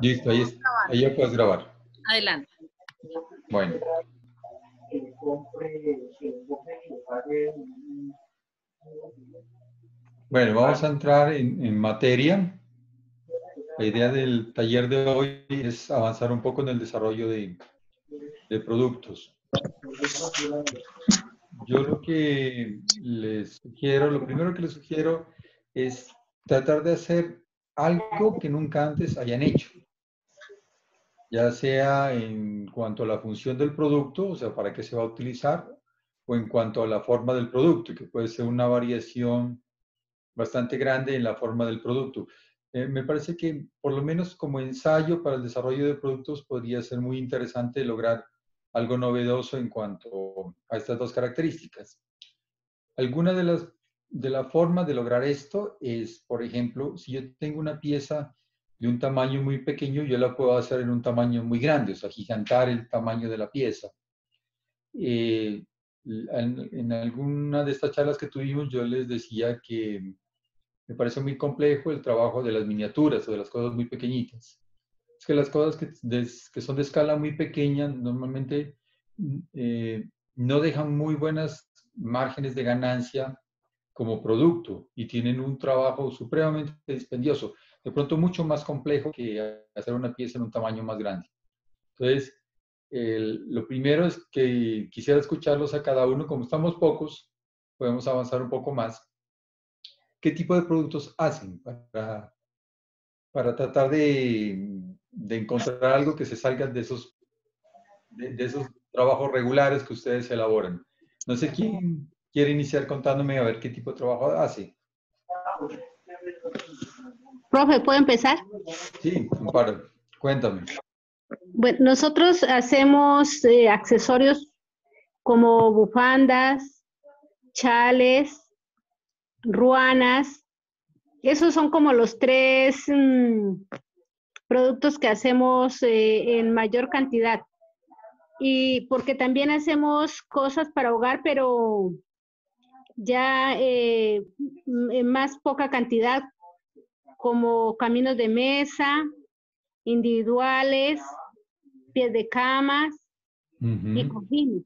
Listo, ahí, ahí ya puedes grabar. Adelante. Bueno. Bueno, vamos a entrar en, en, materia. La idea del taller de hoy es avanzar un poco en el desarrollo de, de productos. Yo lo que les sugiero, lo primero que les sugiero es tratar de hacer algo que nunca antes hayan hecho ya sea en cuanto a la función del producto, o sea, para qué se va a utilizar, o en cuanto a la forma del producto, que puede ser una variación bastante grande en la forma del producto. Eh, me parece que por lo menos como ensayo para el desarrollo de productos podría ser muy interesante lograr algo novedoso en cuanto a estas dos características. Alguna de las de la forma de lograr esto es, por ejemplo, si yo tengo una pieza de un tamaño muy pequeño, yo la puedo hacer en un tamaño muy grande, o sea, gigantar el tamaño de la pieza. Eh, en, alguna de estas charlas que tuvimos, yo les decía que me parece muy complejo el trabajo de las miniaturas o de las cosas muy pequeñitas. Es que las cosas que, que son de escala muy pequeña normalmente eh, no dejan muy buenas márgenes de ganancia como producto y tienen un trabajo supremamente dispendioso de pronto mucho más complejo que hacer una pieza en un tamaño más grande. Entonces, lo primero es que quisiera escucharlos a cada uno, como estamos pocos, podemos avanzar un poco más. ¿Qué tipo de productos hacen para, para tratar de, de encontrar algo que se salga de esos, de, de esos trabajos regulares que ustedes elaboran? No sé quién quiere iniciar contándome a ver qué tipo de trabajo hace. Profe, ¿puedo empezar? Sí, Amparo, cuéntame. Bueno, nosotros hacemos eh, accesorios como bufandas, chales, ruanas. Esos son como los tres mm, productos que hacemos eh, en mayor cantidad. Y porque también hacemos cosas para hogar, pero ya eh, en más poca cantidad, como caminos de mesa, individuales, pies de camas y cojines.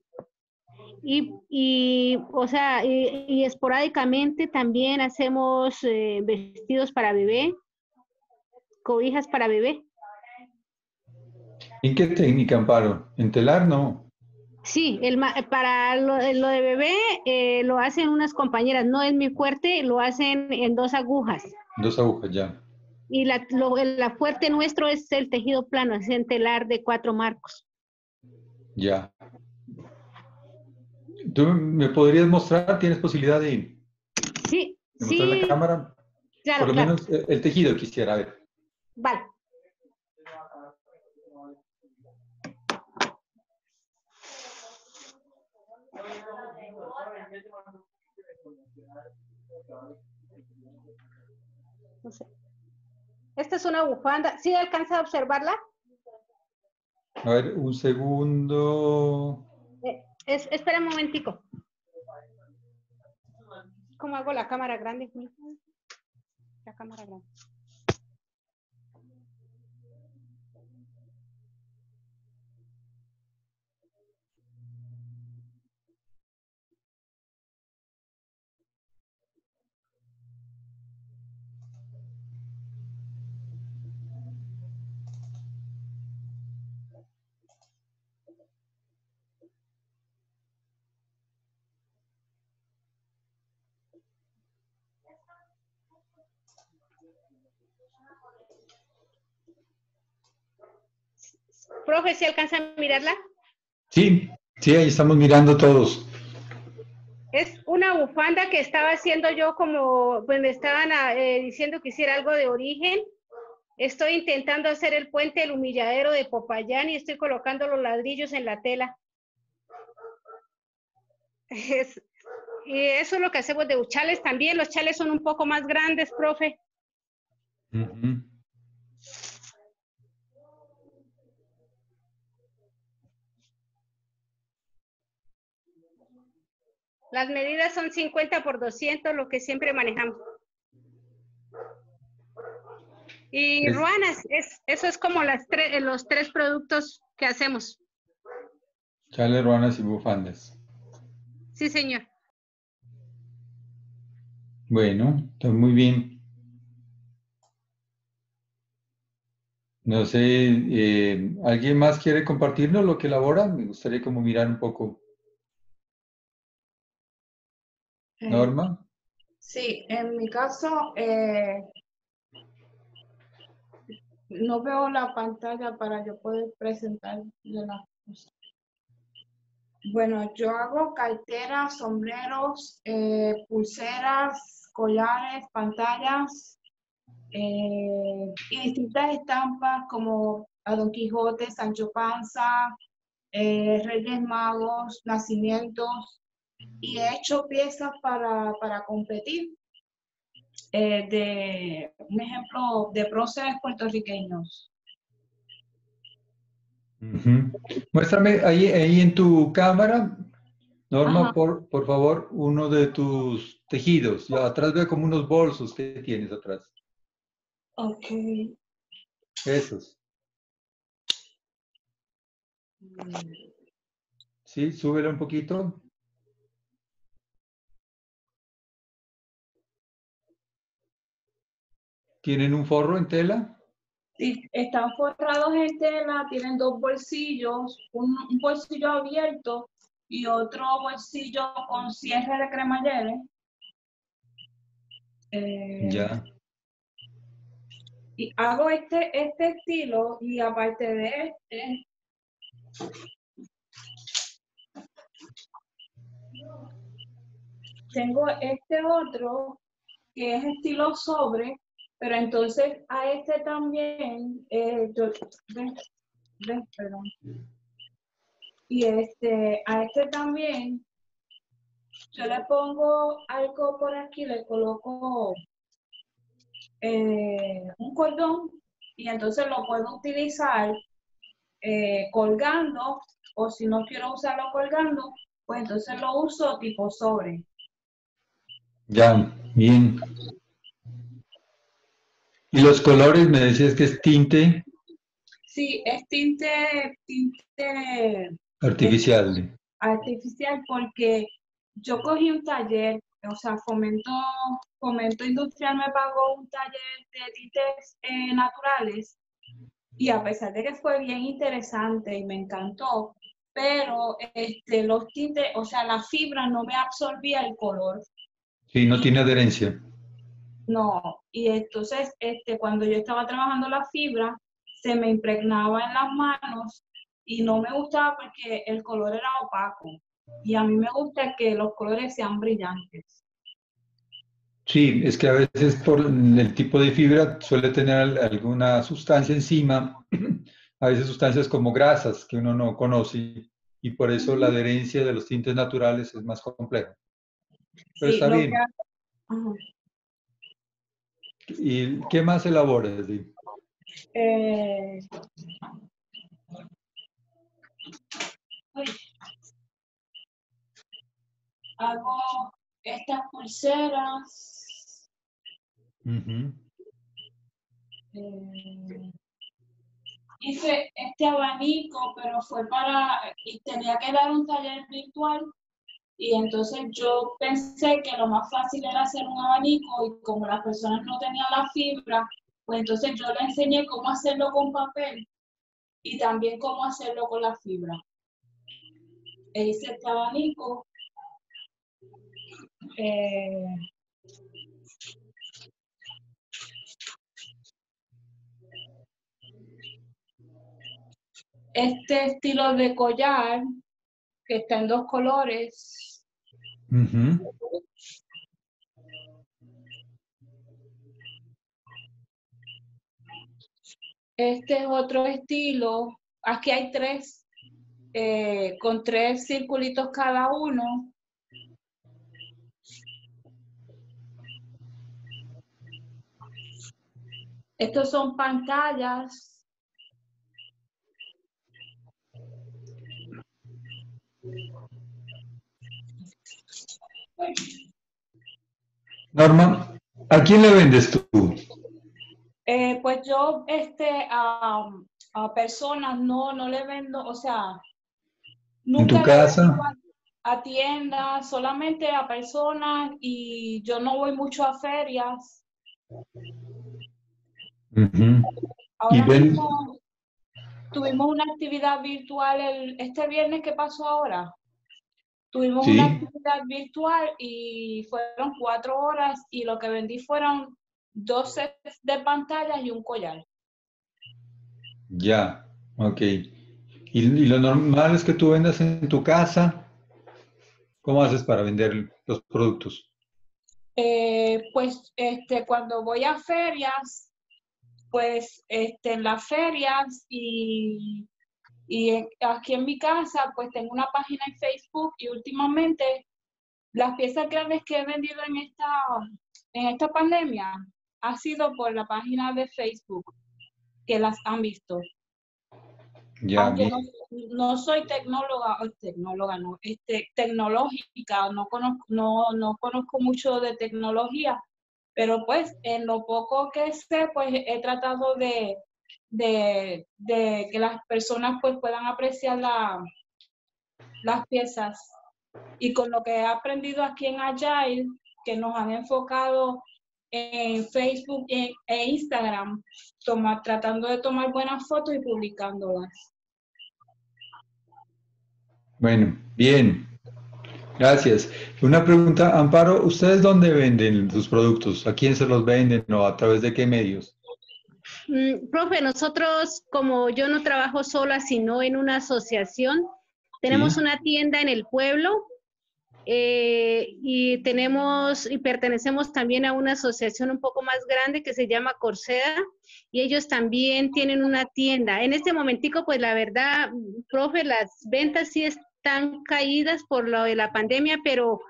Y, y, o sea, y, esporádicamente también hacemos eh, vestidos para bebé, cobijas para bebé. ¿En qué técnica, Amparo? ¿En telar no? Sí, el, para lo, lo de bebé eh, lo hacen unas compañeras, no es mi fuerte, lo hacen en dos agujas. Dos agujas, ya. Y la, lo, la fuerte nuestro es el tejido plano, es en telar de cuatro marcos. Ya. ¿Tú me podrías mostrar? ¿Tienes posibilidad de, sí, de sí. mostrar la cámara? Claro, Por lo claro. menos eh, el tejido quisiera ver. Vale. No sé. Esta es una bufanda. ¿Sí alcanza a observarla? A ver, un segundo. Eh, es, espera un momentico. ¿Cómo hago la cámara grande? La cámara grande. Profe, ¿sí alcanza a mirarla? Sí, sí, ahí estamos mirando todos. Es una bufanda que estaba haciendo yo como, pues me estaban ah, eh, diciendo que hiciera algo de origen. Estoy intentando hacer el puente del humilladero de Popayán y estoy colocando los ladrillos en la tela. Es- y eso es lo que hacemos de chales también. Los chales son un poco más grandes, profe. Las medidas son 50 por 200, lo que siempre manejamos. Y ruanas, es, eso es como las los tres productos que hacemos. Chale, ruanas y bufandas. Sí, señor. Bueno, está muy bien. No sé, eh, ¿alguien más quiere compartirnos lo que elabora? Me gustaría como mirar un poco. Norma. Sí, en mi caso, eh, no veo la pantalla para yo poder presentar las cosas. Bueno, yo hago carteras, sombreros, pulseras, collares, pantallas eh, y distintas estampas como a Don Quijote, Sancho Panza, eh, Reyes Magos, Nacimientos y he hecho piezas para, para competir. Eh, de un ejemplo de próceres puertorriqueños. Muéstrame ahí, ahí en tu cámara, Norma, por, por, favor, uno de tus tejidos. Yo atrás veo como unos bolsos que tienes atrás. Ok. Esos. Sí, súbele un poquito. ¿Tienen un forro en tela? Sí, están forrados en tela, tienen dos bolsillos, un, bolsillo abierto y otro bolsillo con cierre de cremallera. Eh, ya. Y hago este, este estilo y aparte de este, tengo este otro que es estilo sobre, pero entonces a este también, eh, perdón. Y este, a este también, yo le pongo algo por aquí, le coloco eh, un cordón y entonces lo puedo utilizar eh, colgando o si no quiero usarlo colgando, pues entonces lo uso tipo sobre. Ya, bien. ¿Y los colores me decías que es tinte? Sí, es tinte, tinte artificial. artificial porque yo cogí un taller o sea, Fomento, Fomento Industrial me pagó un taller de tintes eh, naturales y a pesar de que fue bien interesante y me encantó, pero este, los tintes, o sea, la fibra no me absorbía el color. Sí, no tiene adherencia. No, y entonces este, cuando yo estaba trabajando la fibra, se me impregnaba en las manos y no me gustaba porque el color era opaco. Y a mí me gusta que los colores sean brillantes. Sí, es que a veces por el tipo de fibra suele tener alguna sustancia encima, a veces sustancias como grasas que uno no conoce y por eso la adherencia de los tintes naturales es más compleja. Pero está bien. ¿Y qué más elaboras? Eh hago estas pulseras. Eh, hice este abanico, pero fue para, y tenía que dar un taller virtual, y entonces yo pensé que lo más fácil era hacer un abanico, y como las personas no tenían la fibra, pues entonces yo le enseñé cómo hacerlo con papel y también cómo hacerlo con la fibra. E hice este abanico eh, este estilo de collar que está en dos colores. Este es otro estilo. Aquí hay tres, eh, con tres circulitos cada uno. Estos son pantallas. Norma, ¿a quién le vendes tú? Eh, pues yo este, a, personas no, no le vendo, o sea, nunca ¿En tu casa? A, tiendas, solamente a personas y yo no voy mucho a ferias. Ahora mismo tuvimos una actividad virtual el, este viernes que pasó ahora. Tuvimos una actividad virtual y fueron cuatro horas y lo que vendí fueron dos sets de pantallas y un collar. Ya, ok. ¿Y, lo normal es que tú vendas en tu casa? ¿Cómo haces para vender los productos? Eh, pues este, cuando voy a ferias, pues este, en las ferias y, y aquí en mi casa, pues tengo una página en Facebook y últimamente las piezas grandes que he vendido en esta, en esta pandemia ha sido por la página de Facebook que las han visto. Ya, no, soy tecnóloga, tecnóloga no, este, tecnológica, no conozco, no, no conozco mucho de tecnología, pero pues en lo poco que sé, pues he tratado de, de, que las personas pues puedan apreciar la, las piezas. Y con lo que he aprendido aquí en Agile, que nos han enfocado en Facebook e, e Instagram, tratando de tomar buenas fotos y publicándolas. Bueno, bien. Gracias. Una pregunta, Amparo, ¿ustedes dónde venden sus productos? ¿A quién se los venden o a través de qué medios? Mm, profe, nosotros, como yo no trabajo sola, sino en una asociación, tenemos una tienda en el pueblo eh, y tenemos y pertenecemos también a una asociación un poco más grande que se llama Corseda y ellos también tienen una tienda. En este momentico, pues la verdad, profe, las ventas sí están caídas por lo de la pandemia, pero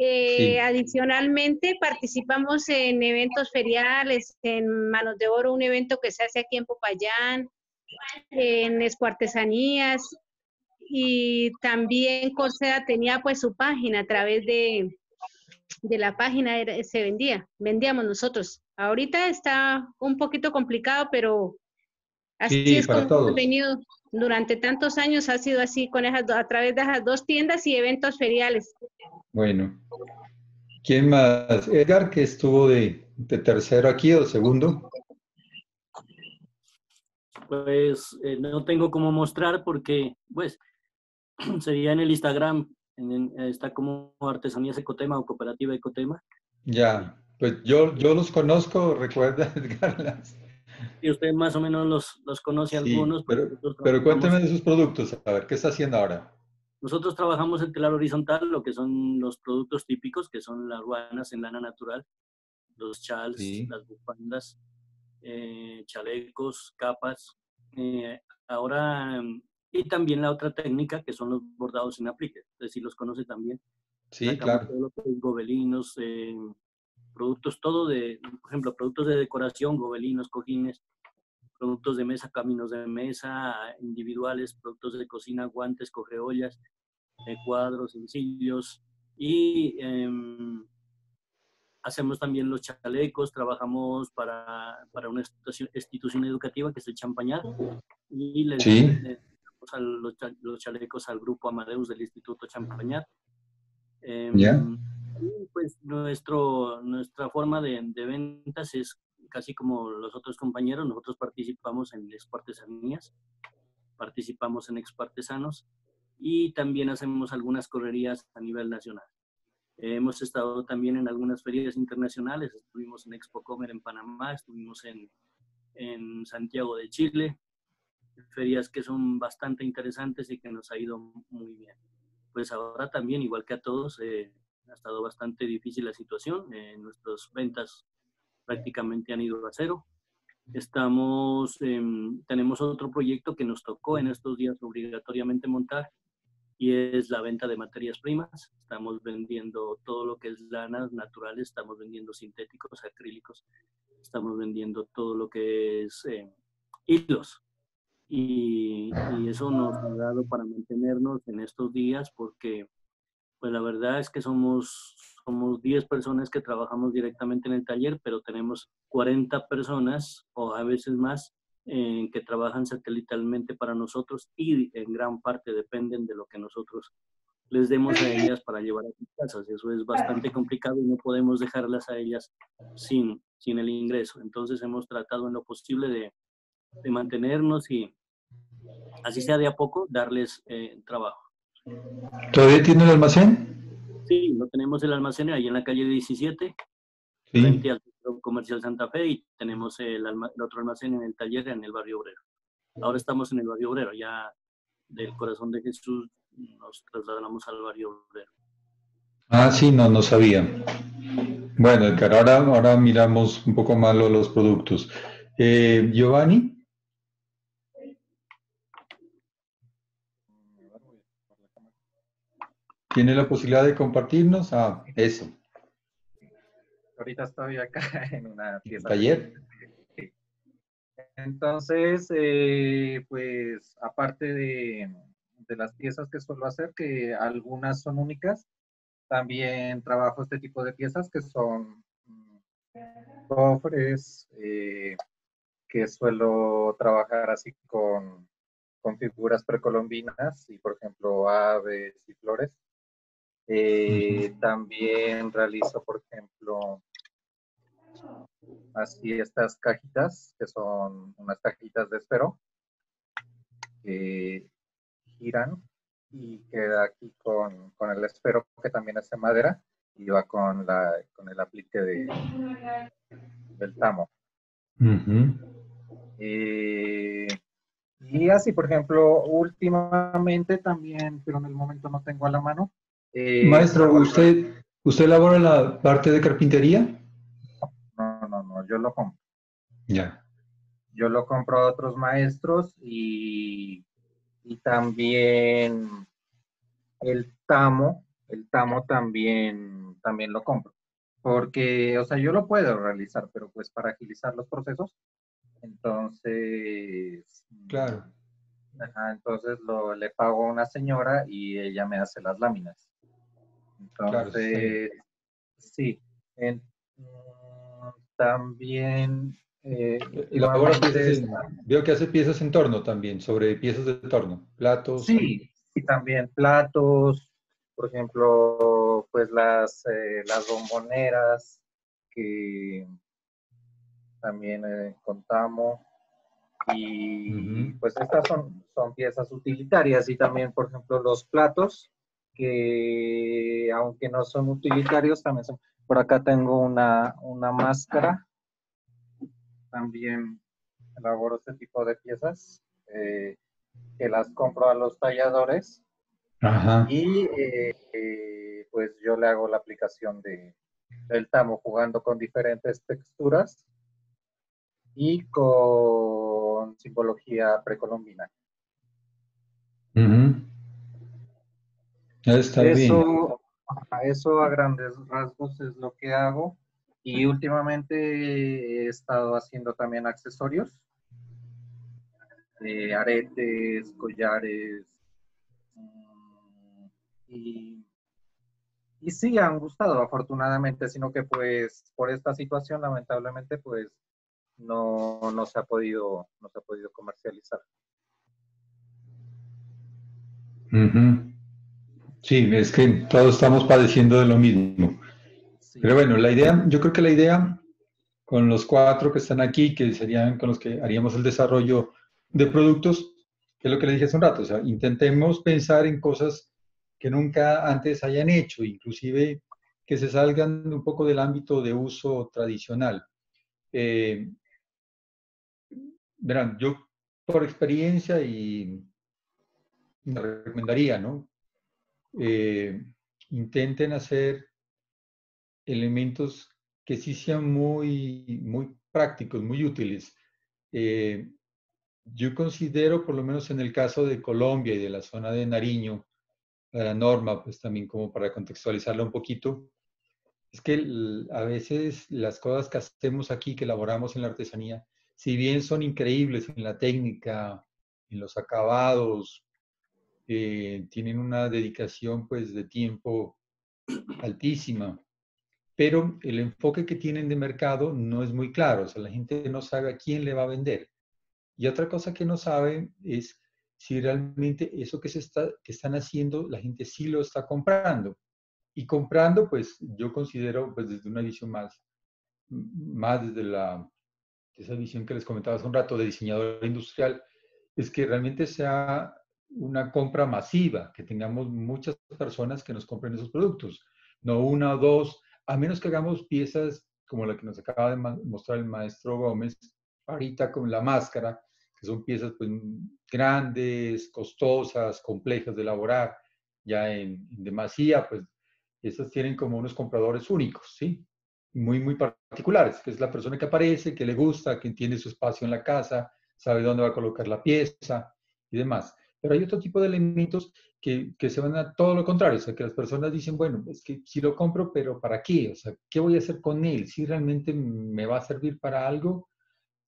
eh, adicionalmente participamos en eventos feriales, en Manos de Oro, un evento que se hace aquí en Popayán, en Escuartesanías, y también Corseda tenía pues su página a través de, de la página se vendía, vendíamos nosotros. Ahorita está un poquito complicado, pero así es como hemos venido durante tantos años, ha sido así con esas, a través de esas dos tiendas y eventos feriales. Bueno, ¿quién más? Edgar, que estuvo de, de tercero aquí o segundo. Pues eh, no tengo cómo mostrar porque, pues, sería en el Instagram, está como Artesanías Ecotema o Cooperativa Ecotema. Ya, pues yo, yo los conozco, recuerda, Edgar. Y usted más o menos los, los conoce algunos. Pero, pero cuénteme de sus productos, a ver, ¿qué está haciendo ahora? Nosotros trabajamos el telar horizontal, lo que son los productos típicos, que son las ruanas en lana natural, los chals, las bufandas, eh, chalecos, capas. Eh, ahora y también la otra técnica, que son los bordados sin aplique. Es decir, los conoce también. Sí, claro. gobelinos, eh, productos, todo de, por ejemplo, productos de decoración, gobelinos, cojines, productos de mesa, caminos de mesa, individuales, productos de cocina, guantes, cogeollas, eh, cuadros, sencillos. Y em, hacemos también los chalecos, trabajamos para, para una institución, educativa que es el Champañar. Y le, sí los, chalecos al grupo Amadeus del Instituto Champañat. Eh, Pues nuestro, nuestra forma de, ventas es casi como los otros compañeros, nosotros participamos en Artesanías, participamos en Expartesanos y también hacemos algunas correrías a nivel nacional. hemos estado también en algunas ferias internacionales, estuvimos en Expo Comer en Panamá, estuvimos en, en Santiago de Chile, ferias que son bastante interesantes y que nos ha ido muy bien. Pues ahora también, igual que a todos, eh, ha estado bastante difícil la situación. Eh, nuestras ventas prácticamente han ido a cero. Estamos, tenemos otro proyecto que nos tocó en estos días obligatoriamente montar y es la venta de materias primas. Estamos vendiendo todo lo que es lanas naturales, estamos vendiendo sintéticos, acrílicos, estamos vendiendo todo lo que es eh, hilos, y, eso nos ha dado para mantenernos en estos días porque pues la verdad es que somos, somos 10 personas que trabajamos directamente en el taller, pero tenemos 40 personas o a veces más eh, que trabajan satelitalmente para nosotros y en gran parte dependen de lo que nosotros les demos a ellas para llevar a sus casas. Eso es bastante complicado y no podemos dejarlas a ellas sin, sin el ingreso. Entonces hemos tratado en lo posible de, de mantenernos y así sea de a poco darles eh, trabajo. ¿Todavía tiene el almacén? Sí, no tenemos el almacén ahí en la calle 17, frente al Centro Comercial Santa Fe y tenemos el, el otro almacén en el taller en el barrio obrero. Ahora estamos en el barrio obrero, ya del corazón de Jesús nos trasladamos al barrio obrero. Ah, sí, no, no sabía. Bueno, ahora, ahora miramos un poco más los productos. Eh, Giovanni. ¿Tiene la posibilidad de compartirnos? Ah, eso. Ahorita estoy acá en una tienda. ¿Taller? Entonces, eh, pues aparte de, de las piezas que suelo hacer, que algunas son únicas, también trabajo este tipo de piezas que son mm, cofres, eh, que suelo trabajar así con, con, figuras precolombinas y, por ejemplo, aves y flores. Eh, también realizo, por ejemplo, así estas cajitas, que son unas cajitas de espero, que giran y queda aquí con, con, el espero que también es de madera y va con, la, con el aplique de, del tamo. Eh, y así, por ejemplo, últimamente también, pero en el momento no tengo a la mano. Eh, Maestro, ¿usted, ¿usted elabora la parte de carpintería? No, no, no, yo lo compro. Ya. Yo lo compro a otros maestros y y también el tamo, el tamo también, también lo compro. Porque, o sea, yo lo puedo realizar, pero pues para agilizar los procesos, entonces... Claro. entonces lo, le pago a una señora y ella me hace las láminas. Entonces, sí. Mm, también eh, y la veo que hace piezas en torno también, sobre piezas de torno, platos. Sí, y también platos, por ejemplo, pues las, eh, las bomboneras que también eh, contamos. Y pues estas son, son piezas utilitarias y también, por ejemplo, los platos que aunque no son utilitarios, también son. Por acá tengo una, una máscara también elaboro este tipo de piezas eh, que las compro a los talladores y eh, eh, pues yo le hago la aplicación de, del tamo jugando con diferentes texturas y con simbología precolombina. Está eso, eso a grandes rasgos es lo que hago. Y últimamente he estado haciendo también accesorios, eh, aretes, collares. Mm, y, y sí, han gustado afortunadamente, sino que pues por esta situación lamentablemente pues no, no, se, ha podido, no se ha podido comercializar. Sí, es que todos estamos padeciendo de lo mismo. Pero bueno, la idea, yo creo que la idea con los cuatro que están aquí, que serían con los que haríamos el desarrollo de productos, que es lo que le dije hace un rato, o sea, intentemos pensar en cosas que nunca antes hayan hecho, inclusive que se salgan un poco del ámbito de uso tradicional. Eh, verán, yo por experiencia y me recomendaría, ¿no? Eh, intenten hacer elementos que sí sean muy, muy prácticos, muy útiles. Eh, yo considero, por lo menos en el caso de Colombia y de la zona de Nariño, la norma, pues también como para contextualizarla un poquito, es que a veces las cosas que hacemos aquí, que elaboramos en la artesanía, si bien son increíbles en la técnica, en los acabados, eh, tienen una dedicación pues de tiempo altísima pero el enfoque que tienen de mercado no es muy claro, o sea, la gente no sabe a quién le va a vender. Y otra cosa que no saben es si realmente eso que, se está, que están haciendo, la gente sí lo está comprando. Y comprando, pues yo considero, pues desde una visión más, más desde la, esa visión que les comentaba hace un rato de diseñador industrial, es que realmente sea una compra masiva, que tengamos muchas personas que nos compren esos productos, no una o dos, a menos que hagamos piezas como la que nos acaba de mostrar el maestro Gómez, ahorita con la máscara, que son piezas pues, grandes, costosas, complejas de elaborar, ya en, demasía, pues esas tienen como unos compradores únicos, ¿sí? Muy, muy particulares, que es la persona que aparece, que le gusta, que entiende su espacio en la casa, sabe dónde va a colocar la pieza y demás. Pero hay otro tipo de elementos que, que, se van a todo lo contrario, o sea, que las personas dicen, bueno, es que si lo compro, pero ¿para qué? O sea, ¿qué voy a hacer con él? Si realmente me va a servir para algo,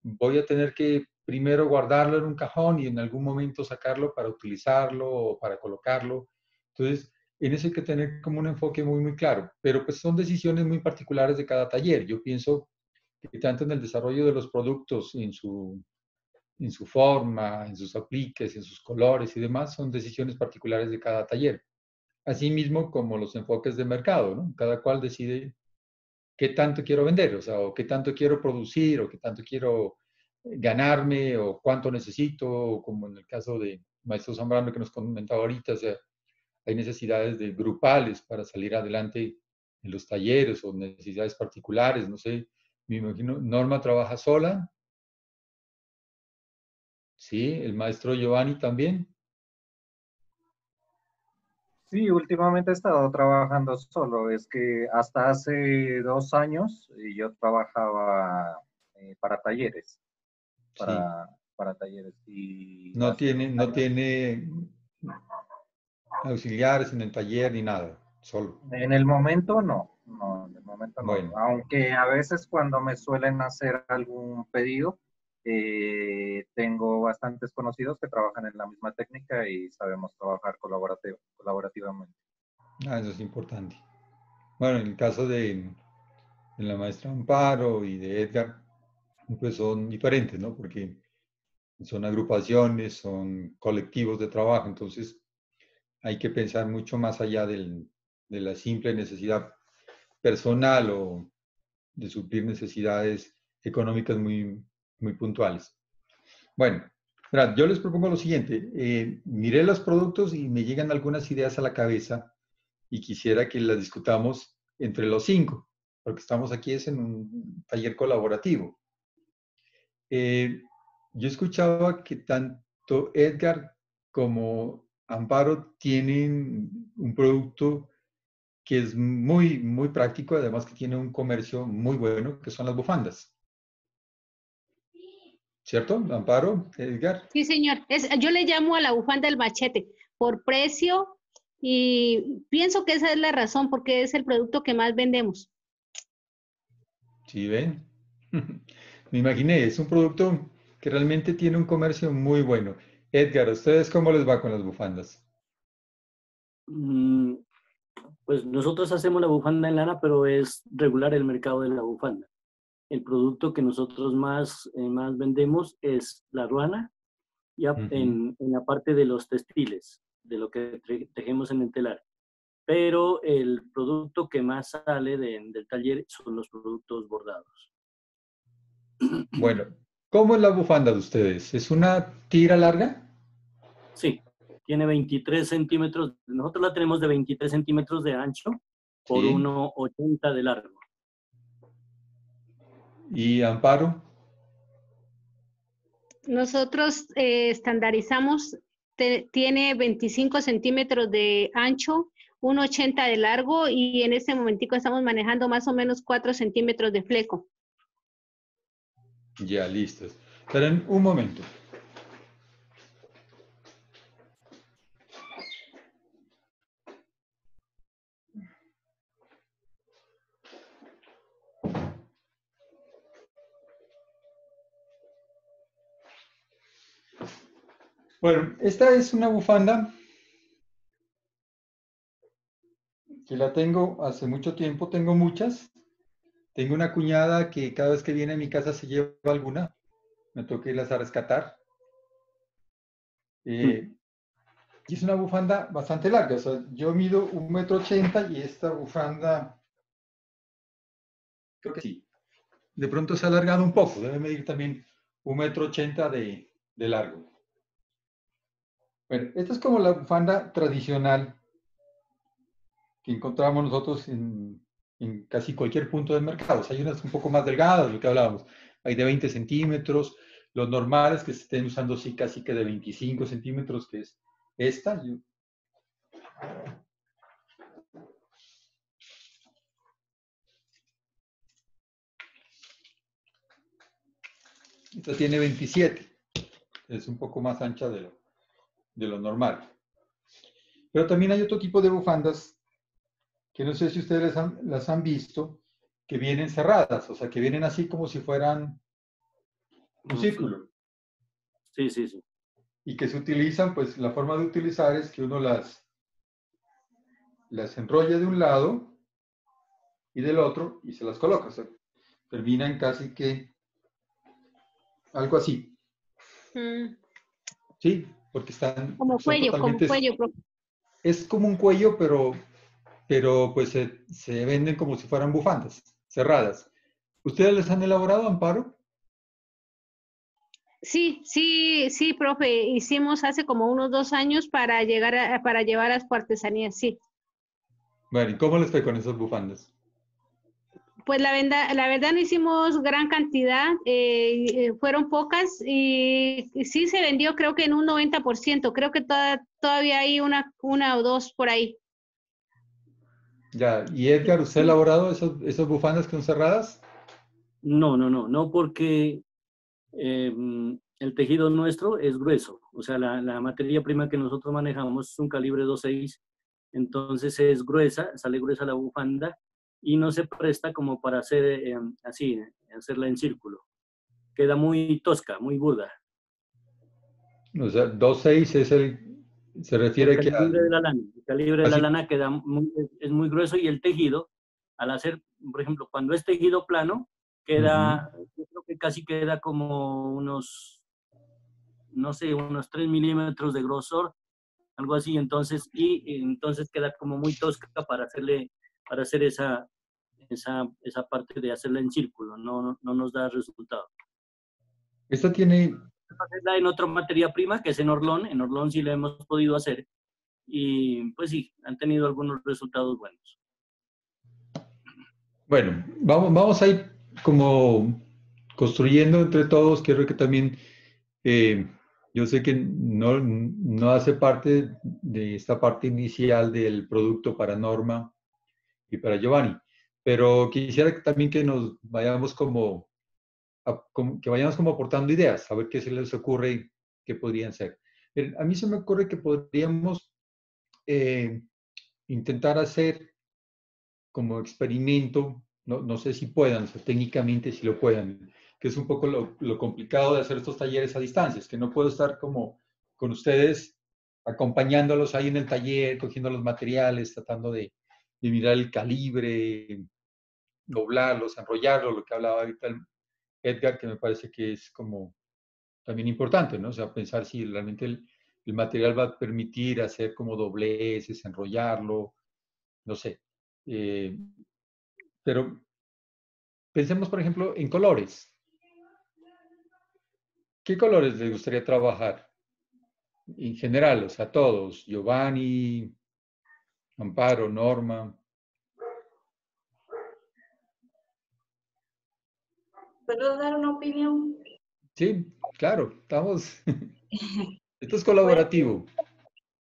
voy a tener que primero guardarlo en un cajón y en algún momento sacarlo para utilizarlo o para colocarlo. Entonces, en eso hay que tener como un enfoque muy, muy claro. Pero pues son decisiones muy particulares de cada taller. Yo pienso que tanto en el desarrollo de los productos, en su en su forma, en sus apliques, en sus colores y demás, son decisiones particulares de cada taller. Asimismo como los enfoques de mercado, ¿no? Cada cual decide qué tanto quiero vender, o sea, o qué tanto quiero producir, o qué tanto quiero ganarme, o cuánto necesito, como en el caso de Maestro Zambrano que nos comentaba ahorita, o sea, hay necesidades de grupales para salir adelante en los talleres o necesidades particulares, no sé, me imagino, Norma trabaja sola, ¿sí? El maestro Giovanni también. Sí, últimamente he estado trabajando solo. Es que hasta hace dos años eh, yo trabajaba eh, para talleres. Para, para talleres. Y no tiene, no tiene auxiliares en el taller ni nada, solo. En el momento no. No, en el momento no. Aunque a veces cuando me suelen hacer algún pedido, eh, tengo bastantes conocidos que trabajan en la misma técnica y sabemos trabajar colaborativamente. Ah, eso es importante. Bueno, en el caso de, la maestra Amparo y de Edgar, pues son diferentes, ¿no? Porque son agrupaciones, son colectivos de trabajo, entonces hay que pensar mucho más allá de la simple necesidad personal o de suplir necesidades económicas muy, muy puntuales. Bueno, yo les propongo lo siguiente. Eh, miré los productos y me llegan algunas ideas a la cabeza y quisiera que las discutamos entre los cinco, porque estamos aquí es en un taller colaborativo. Eh, yo escuchaba que tanto Edgar como Amparo tienen un producto que es muy, muy práctico, además que tiene un comercio muy bueno, que son las bufandas. ¿Cierto? Amparo, Edgar. Sí, señor. yo le llamo a la bufanda el machete por precio y pienso que esa es la razón porque es el producto que más vendemos. Sí, ven. Me imaginé, es un producto que realmente tiene un comercio muy bueno. Edgar, ¿a ustedes cómo les va con las bufandas? Mm, pues nosotros hacemos la bufanda en lana, pero es regular el mercado de la bufanda el producto que nosotros más, eh, más vendemos es la ruana, ya en, en, la parte de los textiles, de lo que tejemos en el telar. Pero el producto que más sale del taller son los productos bordados. Bueno, ¿cómo es la bufanda de ustedes? ¿Es una tira larga? Sí, tiene 23 centímetros. Nosotros la tenemos de 23 centímetros de ancho por 1,80 de largo. ¿Y Amparo? Nosotros eh, estandarizamos, tiene 25 centímetros de ancho, 1,80 de largo y en este momentico estamos manejando más o menos 4 centímetros de fleco. Ya, listos. Esperen un momento. Bueno, esta es una bufanda que la tengo hace mucho tiempo, tengo muchas, Tengo una cuñada que cada vez que viene a mi casa se lleva alguna. Me toca irlas a rescatar. Eh, y es una bufanda bastante larga. O sea, yo mido un metro ochenta y esta bufanda, creo que sí. De pronto se ha alargado un poco. Debe medir también un metro ochenta de, de largo. Bueno, esta es como la bufanda tradicional que encontramos nosotros en, casi cualquier punto del mercado. hay unas un poco más delgadas, de lo que hablábamos. Hay de 20 centímetros, los normales que se estén usando sí casi que de 25 centímetros, que es esta. Esta tiene 27. Es un poco más ancha de lo, de lo normal. Pero también hay otro tipo de bufandas que no sé si ustedes las han visto, que vienen cerradas, o sea, que vienen así como si fueran un círculo. Sí, sí, sí. Y que se utilizan, pues la forma de utilizar es que uno las, las enrolla de un lado y del otro y se las coloca. O sea, terminan casi que algo así. Mm. Sí, porque están... Como cuello, como cuello. Es como un cuello, pero, pero pues se, se venden como si fueran bufandas cerradas. ¿Ustedes les han elaborado, Amparo? Sí, sí, sí, profe, hicimos hace como unos dos años para llegar a, para llevar a las artesanías, sí. Bueno, ¿y cómo les fue con esas bufandas? Pues la, verdad, la verdad no hicimos gran cantidad, eh, eh, fueron pocas y, sí se vendió creo que en un 90%, creo que todavía hay una, una o dos por ahí. Ya, ¿y Edgar, usted ha elaborado esas, esas bufandas que son cerradas? No, no, no, no porque eh, el tejido nuestro es grueso, o sea, la, la, materia prima que nosotros manejamos es un calibre 2.6, entonces es gruesa, sale gruesa la bufanda y no se presta como para hacer eh, así, hacerla en círculo. Queda muy tosca, muy burda. O sea, 2.6 es el, se refiere el que... Calibre de la lana, el calibre de la lana queda muy, es muy grueso y el tejido, al hacer, por ejemplo, cuando es tejido plano, queda, yo creo que casi queda como unos, no sé, unos 3 milímetros de grosor, algo así, entonces, y entonces queda como muy tosca para hacerle, para hacer esa, esa, esa parte de hacerla en círculo, no, no, nos da resultado. Esta tiene... Hacerla en otra materia prima, que es en Orlón, en Orlón sí la hemos podido hacer, y pues sí, han tenido algunos resultados buenos. Bueno, vamos, vamos a ir como construyendo entre todos, quiero que también, eh, yo sé que no, no hace parte de esta parte inicial del producto para Norma y para Giovanni, pero quisiera que también que nos vayamos como, que vayamos como aportando ideas, a ver qué se les ocurre y qué podrían ser. A mí se me ocurre que podríamos eh, intentar hacer como experimento no, sé si puedan, técnicamente si lo puedan, que es un poco lo, complicado de hacer estos talleres a distancia, es que no puedo estar como con ustedes acompañándolos ahí en el taller, cogiendo los materiales, tratando de, mirar el calibre, doblarlos, enrollarlos, lo que hablaba ahorita Edgar, que me parece que es como también importante, ¿no? O sea, pensar si realmente el, material va a permitir hacer como dobleces, enrollarlo, no sé. Eh, pero pensemos, por ejemplo, en colores. ¿Qué colores les gustaría trabajar? En general, o sea, todos. Giovanni, Amparo, Norma. ¿Puedo dar una opinión? Sí, claro, estamos. Esto es colaborativo.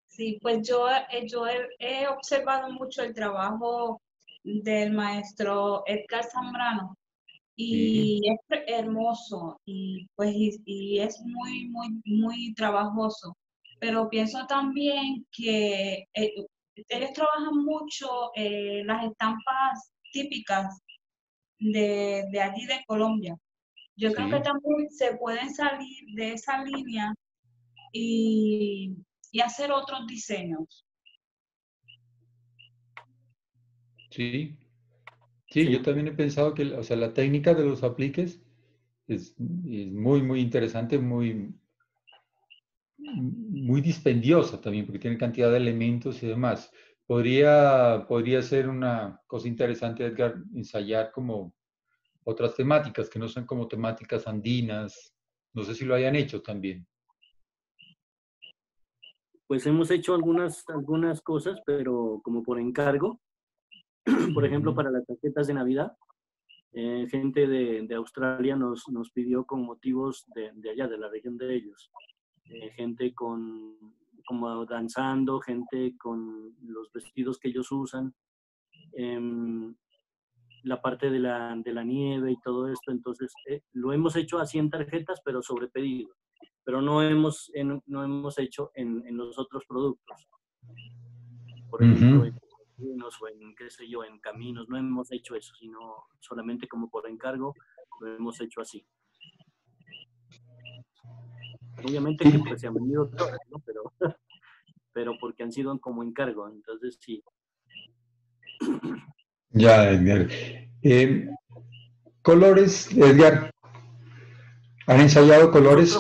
Sí, pues yo, eh, yo he observado mucho el trabajo del maestro Edgar Zambrano y es hermoso y pues y, es muy muy muy trabajoso pero pienso también que eh, ellos trabajan mucho eh, las estampas típicas de, de, allí de Colombia. Yo creo que también se pueden salir de esa línea y, y hacer otros diseños. Sí. Sí, yo también he pensado que, o sea, la técnica de los apliques es, es muy, muy interesante, muy, muy dispendiosa también, porque tiene cantidad de elementos y demás. Podría, podría ser una cosa interesante, Edgar, ensayar como otras temáticas que no son como temáticas andinas. No sé si lo hayan hecho también. Pues hemos hecho algunas, algunas cosas, pero como por encargo. Por ejemplo, para las tarjetas de Navidad, eh, gente de, de, Australia nos, nos pidió con motivos de, de allá, de la región de ellos, eh, gente con como danzando, gente con los vestidos que ellos usan, em, la parte de la, de la, nieve y todo esto. Entonces, eh, lo hemos hecho así en tarjetas, pero sobre pedido. Pero no hemos, en, no hemos hecho en, en, los otros productos. Por ejemplo, en o en, qué sé yo, en caminos. No hemos hecho eso, sino solamente como por encargo, lo hemos hecho así. Obviamente que se han venido todos, ¿no? pero, pero porque han sido como encargo, entonces sí. Ya, Edgar. Eh, colores, Edgar. ¿Han ensayado colores?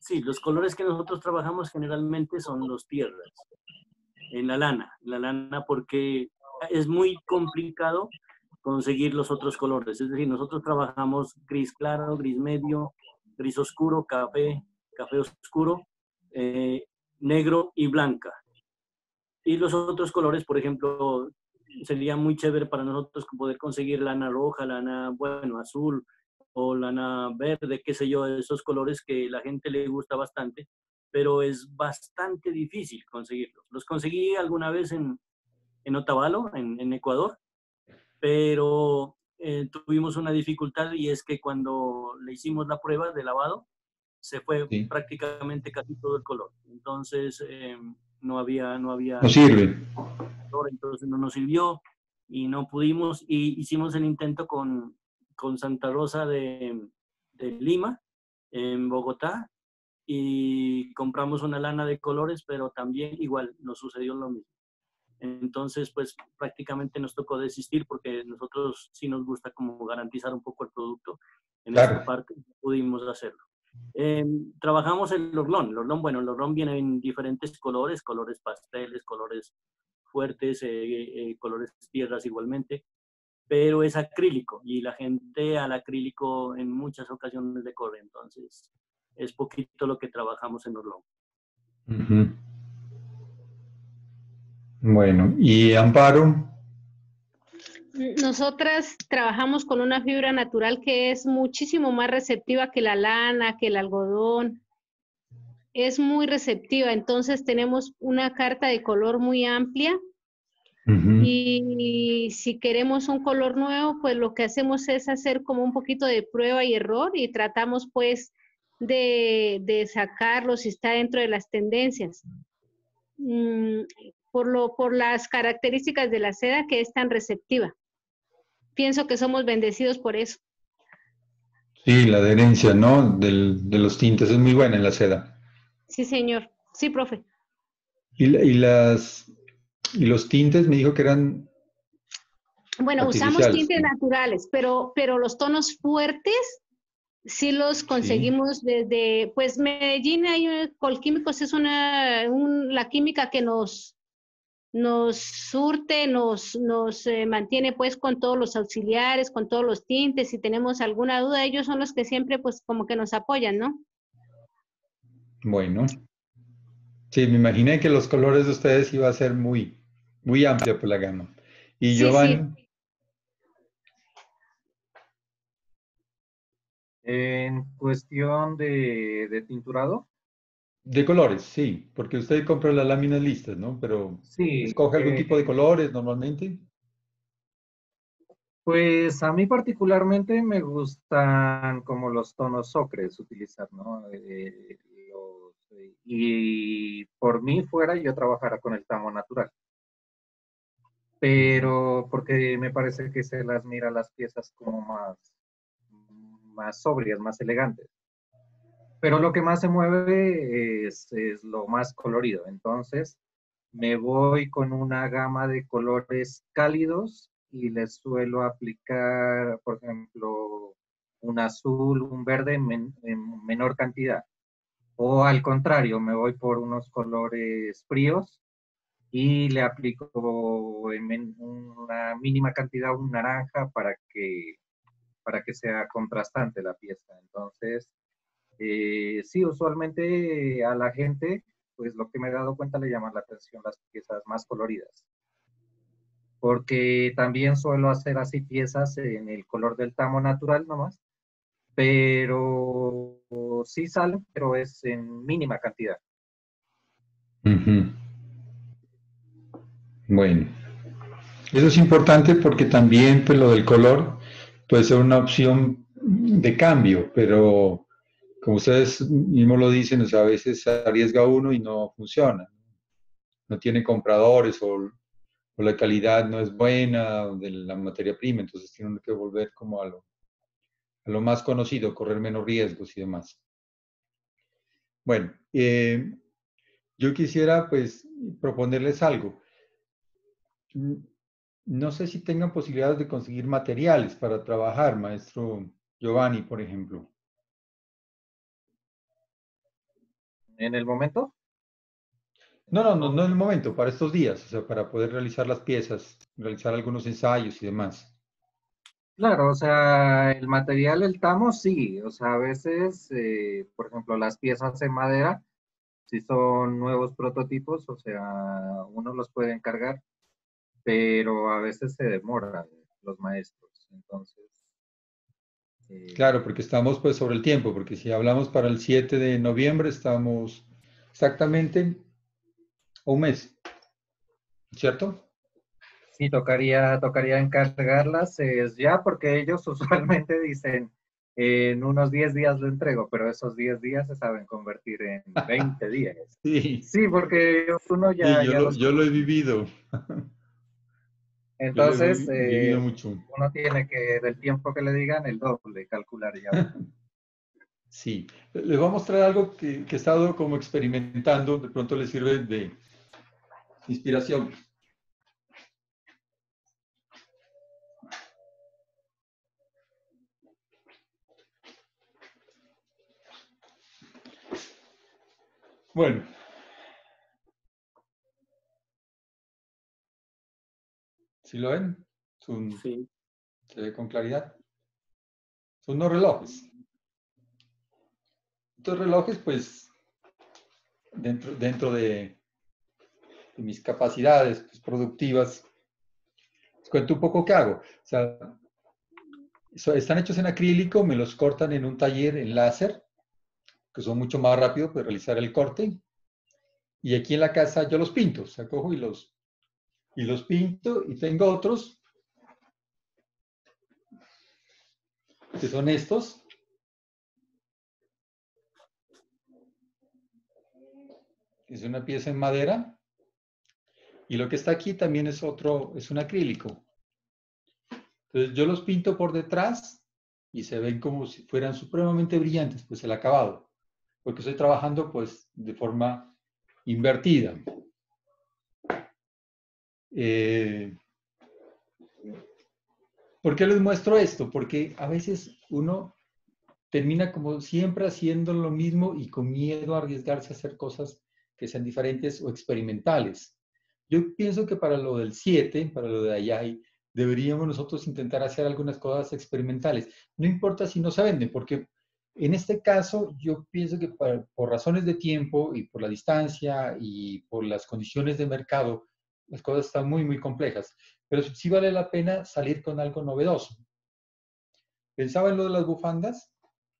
Sí, los colores que nosotros trabajamos generalmente son los tierras, en la lana, la lana porque es muy complicado conseguir los otros colores. Es decir, nosotros trabajamos gris claro, gris medio, gris oscuro, café, café oscuro, eh, negro y blanca. Y los otros colores, por ejemplo, sería muy chévere para nosotros poder conseguir lana roja, lana, bueno, azul o lana verde, qué sé yo, esos colores que la gente le gusta bastante, pero es bastante difícil conseguirlos. Los conseguí alguna vez en, en Otavalo, en, en Ecuador, pero eh, tuvimos una dificultad y es que cuando le hicimos la prueba de lavado, se fue prácticamente casi todo el color. Entonces, eh, no había... No, había no sirve. Entonces no nos sirvió y no pudimos. Y hicimos el intento con, con Santa Rosa de, de Lima, en Bogotá, y compramos una lana de colores, pero también igual nos sucedió lo mismo. Entonces, pues prácticamente nos tocó desistir porque nosotros sí nos gusta como garantizar un poco el producto. En esta parte pudimos hacerlo. Eh, trabajamos el orlón. El bueno, el orlón viene en diferentes colores, colores pasteles, colores fuertes, eh, eh, colores tierras igualmente, pero es acrílico y la gente al acrílico en muchas ocasiones le corre, entonces es poquito lo que trabajamos en orlón. Bueno, ¿y Amparo? Nosotras trabajamos con una fibra natural que es muchísimo más receptiva que la lana, que el algodón. Es muy receptiva, entonces tenemos una carta de color muy amplia. y, si queremos un color nuevo, pues lo que hacemos es hacer como un poquito de prueba y error y tratamos pues de, de sacarlo si está dentro de las tendencias. Mm, por, lo, por las características de la seda que es tan receptiva. Pienso que somos bendecidos por eso. Sí, la adherencia, ¿no? Del, de los tintes es muy buena en la seda. Sí, señor. Sí, profe. Y, y las, y los tintes me dijo que eran... Bueno, usamos tintes naturales, pero, pero los tonos fuertes sí los conseguimos desde, pues Medellín hay Colquímicos es una, la química que nos, nos surte, nos, nos eh, mantiene pues con todos los auxiliares, con todos los tintes, si tenemos alguna duda, ellos son los que siempre pues como que nos apoyan, ¿no? Bueno. Sí, me imaginé que los colores de ustedes iba a ser muy, muy amplio por la gama. Y sí, En cuestión de, de tinturado, de colores, sí, porque usted compra las láminas listas, ¿no? Pero sí, ¿escoge algún eh, tipo de colores normalmente? Pues a mí particularmente me gustan como los tonos ocres utilizar, ¿no? Eh, y por mí fuera yo trabajara con el tamo natural. Pero porque me parece que se las mira las piezas como más, más sobrias, más elegantes pero lo que más se mueve es, lo más colorido. Entonces, me voy con una gama de colores cálidos y les suelo aplicar, por ejemplo, un azul, un verde en, menor cantidad. O al contrario, me voy por unos colores fríos y le aplico en una mínima cantidad un naranja para que, para que sea contrastante la pieza. Entonces, eh, sí, usualmente a la gente, pues lo que me he dado cuenta le llama la atención las piezas más coloridas. Porque también suelo hacer así piezas en el color del tamo natural nomás, pero sí salen, pero es en mínima cantidad. Bueno, eso es importante porque también pues, lo del color puede ser una opción de cambio, pero como ustedes mismos lo dicen, a veces arriesga uno y no funciona. No tiene compradores o, la calidad no es buena de la materia prima, entonces tiene que volver como a lo, más conocido, correr menos riesgos y demás. Bueno, eh, yo quisiera pues proponerles algo. No sé si tengan posibilidades de conseguir materiales para trabajar, maestro Giovanni, por ejemplo. ¿En el momento? No, no, no, no en el momento, para estos días, o sea, para poder realizar las piezas, realizar algunos ensayos y demás. Claro, o sea, el material, el tamo, sí, o sea, a veces, eh, por ejemplo, las piezas en madera, si son nuevos prototipos, o sea, uno los puede encargar, pero a veces se demoran los maestros, entonces eh, claro, porque estamos pues sobre el tiempo, porque si hablamos para el 7 de noviembre, estamos exactamente un mes, ¿cierto? Sí, tocaría, tocaría encargarlas es ya, porque ellos usualmente dicen, en unos 10 días lo entrego, pero esos 10 días se saben convertir en 20 días. Sí, sí porque uno ya... yo lo he vivido. Entonces, eh, uno tiene que, del tiempo que le digan, el doble, calcular ya. sí, les voy a mostrar algo que, que, he estado como experimentando, de pronto les sirve de inspiración. Bueno, ¿Sí lo ven? sí. Se ve con claridad. Son unos relojes. Estos relojes, pues, dentro, dentro de, mis capacidades pues, productivas, les cuento un poco qué hago. O sea, están hechos en acrílico, me los cortan en un taller en láser, que son mucho más rápidos para realizar el corte. Y aquí en la casa yo los pinto, o sea, cojo y los y los pinto y tengo otros que son estos. Es una pieza en madera. Y lo que está aquí también es otro, es un acrílico. Entonces yo los pinto por detrás y se ven como si fueran supremamente brillantes, pues el acabado. Porque estoy trabajando pues de forma invertida. Eh, ¿Por qué les muestro esto? Porque a veces uno termina como siempre haciendo lo mismo y con miedo a arriesgarse a hacer cosas que sean diferentes o experimentales. Yo pienso que para lo del 7, para lo de Ayay, deberíamos nosotros intentar hacer algunas cosas experimentales. No importa si no se venden, porque en este caso yo pienso que por razones de tiempo y por la distancia y por las condiciones de mercado, las cosas están muy, muy complejas, pero sí vale la pena salir con algo novedoso. Pensaba en lo de las bufandas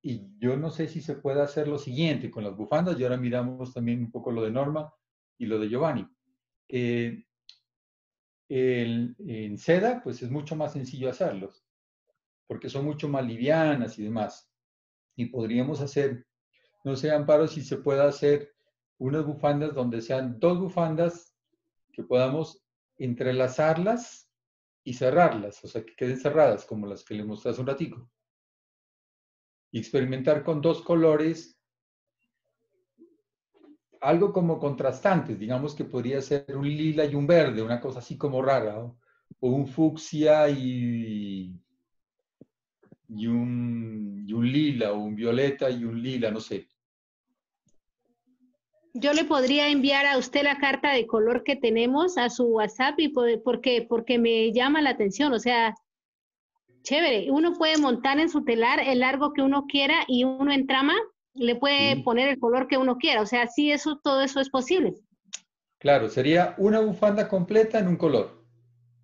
y yo no sé si se puede hacer lo siguiente con las bufandas y ahora miramos también un poco lo de Norma y lo de Giovanni. Eh, en seda, pues es mucho más sencillo hacerlos, porque son mucho más livianas y demás. Y podríamos hacer, no sé, Amparo, si se puede hacer unas bufandas donde sean dos bufandas que podamos entrelazarlas y cerrarlas, o sea, que queden cerradas, como las que le mostré hace un ratico. Y experimentar con dos colores algo como contrastantes, digamos que podría ser un lila y un verde, una cosa así como rara, o, un fucsia y, un, y un lila, o un violeta y un lila, no sé. Yo le podría enviar a usted la carta de color que tenemos a su WhatsApp y poder- porque, porque me llama la atención, o sea, chévere. Uno puede montar en su telar el largo que uno quiera y uno en trama le puede Sí. poner el color que uno quiera, o sea, sí, eso, todo eso es posible. Claro, sería una bufanda completa en un color.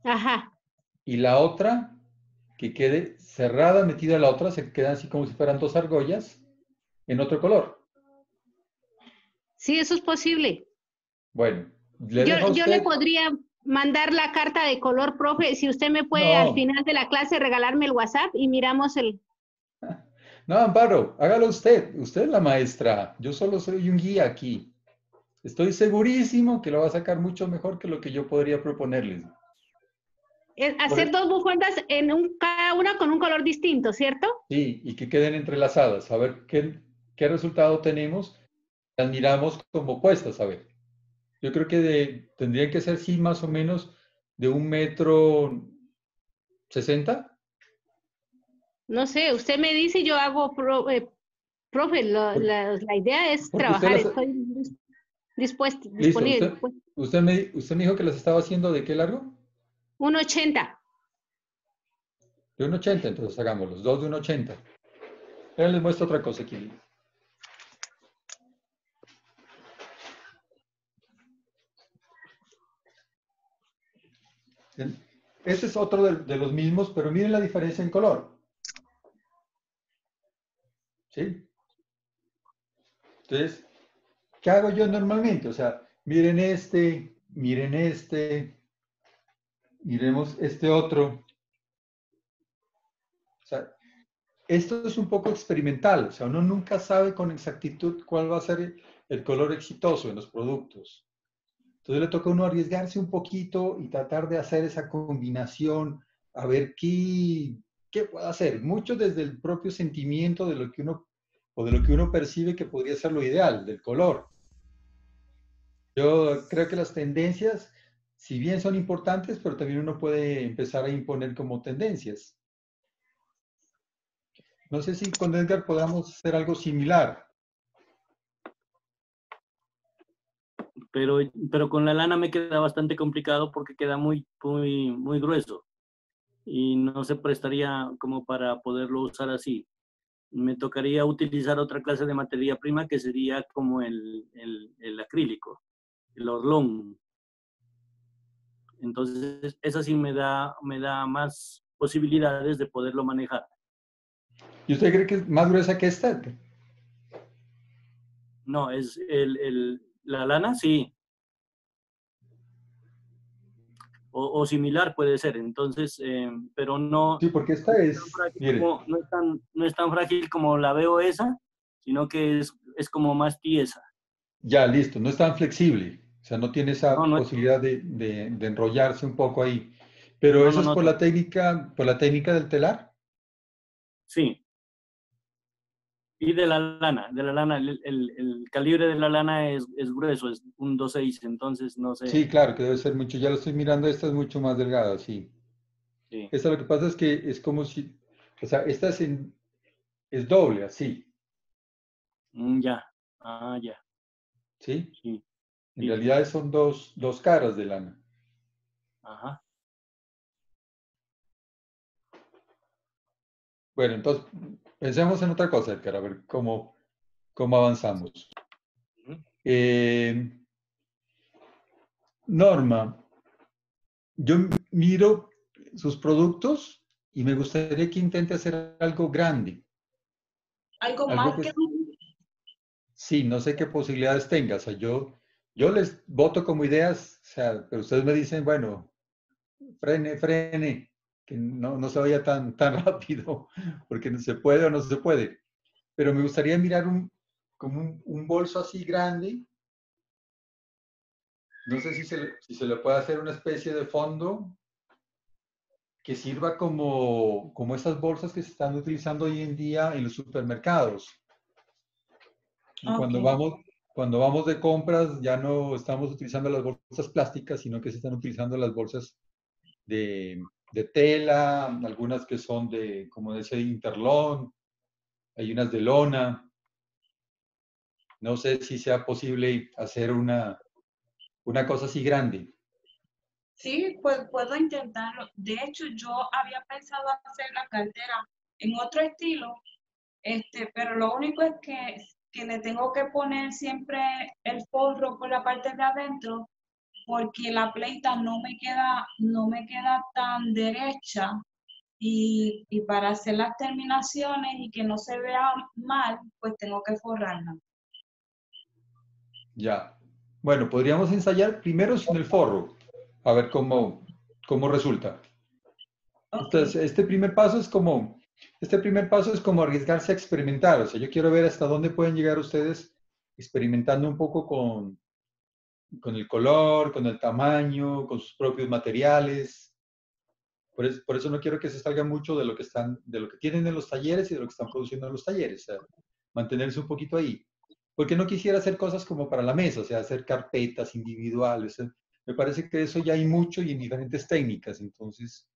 Ajá, Y la otra, que quede cerrada, metida a la otra, se quedan así como si fueran dos argollas en otro color. Sí, eso es posible. Bueno, le Yo, yo le podría mandar la carta de color, profe, si usted me puede No. al final de la clase regalarme el WhatsApp y miramos el... No, Amparo, hágalo usted. Usted es la maestra. Yo solo soy un guía aquí. Estoy segurísimo que lo va a sacar mucho mejor que lo que yo podría proponerles. es hacer dos bufandas en un, cada una con un color distinto, ¿cierto? Sí, y que queden entrelazadas. A ver qué, qué resultado tenemos. Las miramos como puestas, a ver. Yo creo que de- tendrían que ser, sí, más o menos de un metro sesenta. No sé, usted me dice y yo hago, pro- eh, profe, lo- la, la idea es trabajar, las- estoy dis- dispuesta, Listo. disponible. Usted, usted me, usted me dijo que las estaba haciendo de qué largo? Un 80. De un 80, entonces hagámoslos. Dos de un 80. Ahora les muestro otra cosa aquí. Este es otro de, los mismos, pero miren la diferencia en color. ¿Sí? Entonces, ¿qué hago yo normalmente? O sea, miren este, miren este, miremos este otro. O sea, esto es un poco experimental, o sea, uno nunca sabe con exactitud cuál va a ser el color exitoso en los productos. Entonces le toca a uno arriesgarse un poquito y tratar de hacer esa combinación, a ver qué, qué puede hacer. Mucho desde el propio sentimiento de lo que uno, o de lo que uno percibe que podría ser lo ideal, del color. Yo creo que las tendencias, si bien son importantes, pero también uno puede empezar a imponer como tendencias. No sé si con Edgar podamos hacer algo similar. Pero, pero con la lana me queda bastante complicado porque queda muy, muy, muy grueso y no se prestaría como para poderlo usar así. Me tocaría utilizar otra clase de materia prima que sería como el, el, el acrílico, el orlón. Entonces, esa sí me da, me da más posibilidades de poderlo manejar. ¿Y usted cree que es más gruesa que esta? No, es el, el, la lana, sí. O, o, similar puede ser, entonces, eh, pero no... Sí, porque esta es... Como, no, es tan, no es tan frágil como la veo esa, sino que es, es como más tiesa. Ya, listo, no es tan flexible. O sea, no tiene esa no, no posibilidad de, de, de, enrollarse un poco ahí. Pero eso es por la técnica, por la técnica del telar. Sí. Y de la lana, de la lana, el, el, el calibre de la lana es, es grueso, es un 2.6, entonces no sé. Sí, claro, que debe ser mucho, ya lo estoy mirando, esta es mucho más delgada, sí. sí. Esta lo que pasa es que es como si, o sea, esta es, en, es doble, así. Mm, ya, ah, ya. ¿Sí? Sí. En sí. realidad son dos, dos caras de lana. Ajá. Bueno, entonces pensemos en otra cosa, Edgar, a ver cómo, cómo avanzamos. Eh, Norma, yo miro sus productos y me gustaría que intente hacer algo grande. ¿Algo, algo más que... que... Sí, no sé qué posibilidades tenga. O sea, yo, yo les voto como ideas, o sea, pero ustedes me dicen, bueno, frene, frene que no, no, se vaya tan, tan rápido, porque no se puede o no se puede. Pero me gustaría mirar un, como un, un bolso así grande. No sé si se, si se le puede hacer una especie de fondo que sirva como, como esas bolsas que se están utilizando hoy en día en los supermercados. Y okay. cuando, vamos, cuando vamos de compras ya no estamos utilizando las bolsas plásticas, sino que se están utilizando las bolsas de, de tela, algunas que son de, como decía, interlón, hay unas de lona. No sé si sea posible hacer una, una cosa así grande. Sí, pues puedo intentarlo. De hecho, yo había pensado hacer la cartera en otro estilo, este, pero lo único es que, que le tengo que poner siempre el forro por la parte de adentro porque la pleita no me queda, no me queda tan derecha y, y, para hacer las terminaciones y que no se vea mal, pues tengo que forrarla. Ya. Bueno, podríamos ensayar primero sin el forro, a ver cómo, cómo resulta. Entonces, este primer paso es como, este primer paso es como arriesgarse a experimentar. O sea, yo quiero ver hasta dónde pueden llegar ustedes experimentando un poco con, con el color, con el tamaño, con sus propios materiales. Por eso, por eso, no quiero que se salga mucho de lo que están, de lo que tienen en los talleres y de lo que están produciendo en los talleres. O sea, mantenerse un poquito ahí. Porque no quisiera hacer cosas como para la mesa, o sea, hacer carpetas individuales. Me parece que eso ya hay mucho y en diferentes técnicas, entonces.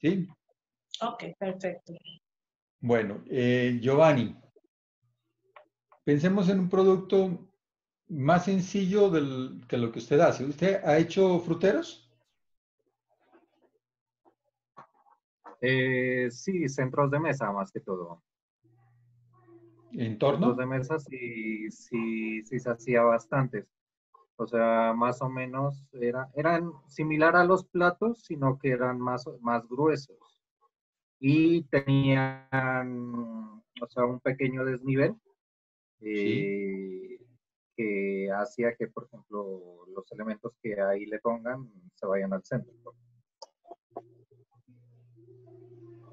¿Sí? Ok, perfecto. Bueno, eh, Giovanni, pensemos en un producto más sencillo del, que lo que usted hace. ¿Usted ha hecho fruteros? Eh, sí, centros de mesa más que todo. ¿En torno? Centros de mesa sí, sí, sí se hacía bastantes. O sea, más o menos era, eran similar a los platos, sino que eran más, más gruesos. Y tenían, o sea, un pequeño desnivel. Eh, que hacía que, por ejemplo, los elementos que ahí le pongan se vayan al centro.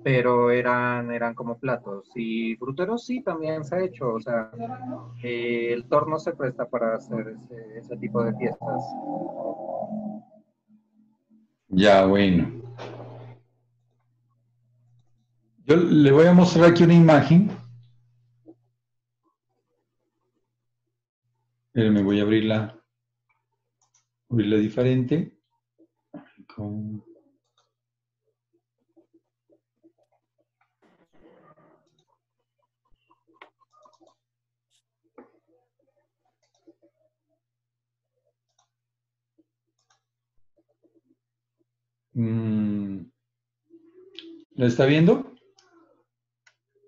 Pero eran, eran como platos. Y fruteros sí, también se ha hecho. O sea, eh, el torno se presta para hacer ese, ese tipo de piezas. Ya, bueno. Yo le voy a mostrar aquí una imagen me voy a abrirla, abrirla diferente. Con... Mm. ¿Lo está viendo?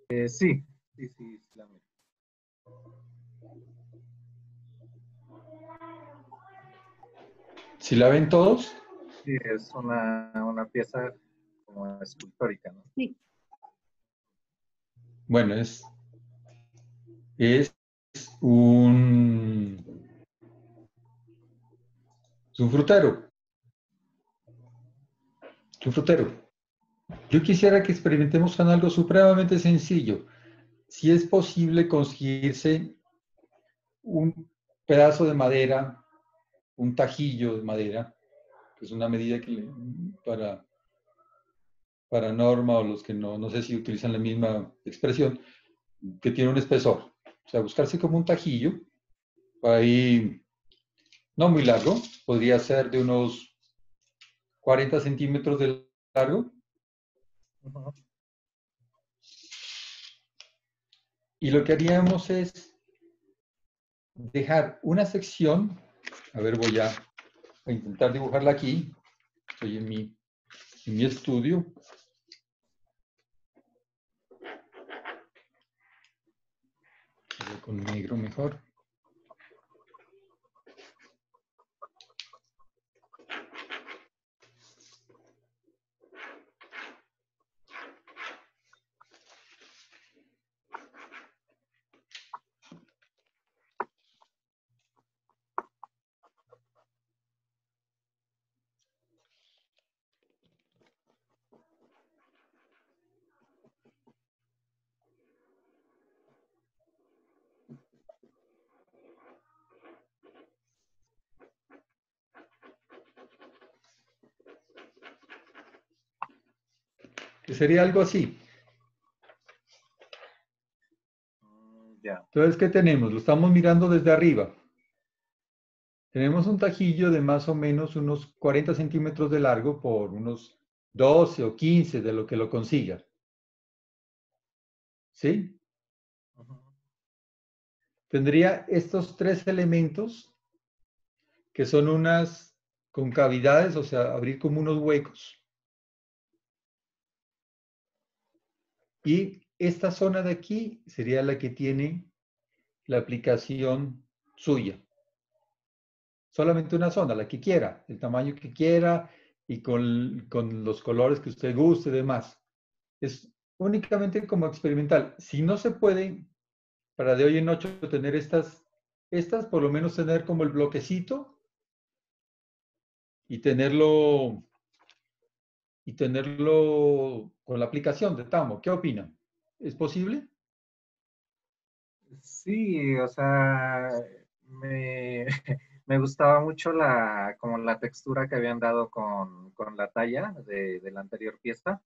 Eh, sí, sí, sí. ¿Si la ven todos? Sí, es una, una pieza como escultórica, ¿no? Sí. Bueno, es, es un, es un frutero. Es un frutero. Yo quisiera que experimentemos con algo supremamente sencillo. Si es posible conseguirse un pedazo de madera un tajillo de madera, que es una medida que para, para norma o los que no, no sé si utilizan la misma expresión, que tiene un espesor. O sea, buscarse como un tajillo, ahí no muy largo, podría ser de unos 40 centímetros de largo. Y lo que haríamos es dejar una sección a ver, voy a, intentar dibujarla aquí. Estoy en mi, en mi estudio. Con negro mejor. que sería algo así. Ya. Entonces, ¿qué tenemos? Lo estamos mirando desde arriba. Tenemos un tajillo de más o menos unos 40 centímetros de largo por unos 12 o 15 de lo que lo consiga. ¿Sí? Tendría estos tres elementos que son unas concavidades, o sea, abrir como unos huecos. Y esta zona de aquí sería la que tiene la aplicación suya. Solamente una zona, la que quiera, el tamaño que quiera y con, con los colores que usted guste y demás. Es únicamente como experimental. Si no se puede, para de hoy en ocho tener estas, estas, por lo menos tener como el bloquecito y tenerlo y tenerlo con la aplicación de Tamo. ¿Qué opinan? ¿Es posible? Sí, o sea, me, me gustaba mucho la, como la textura que habían dado con, con la talla de, de la anterior pieza.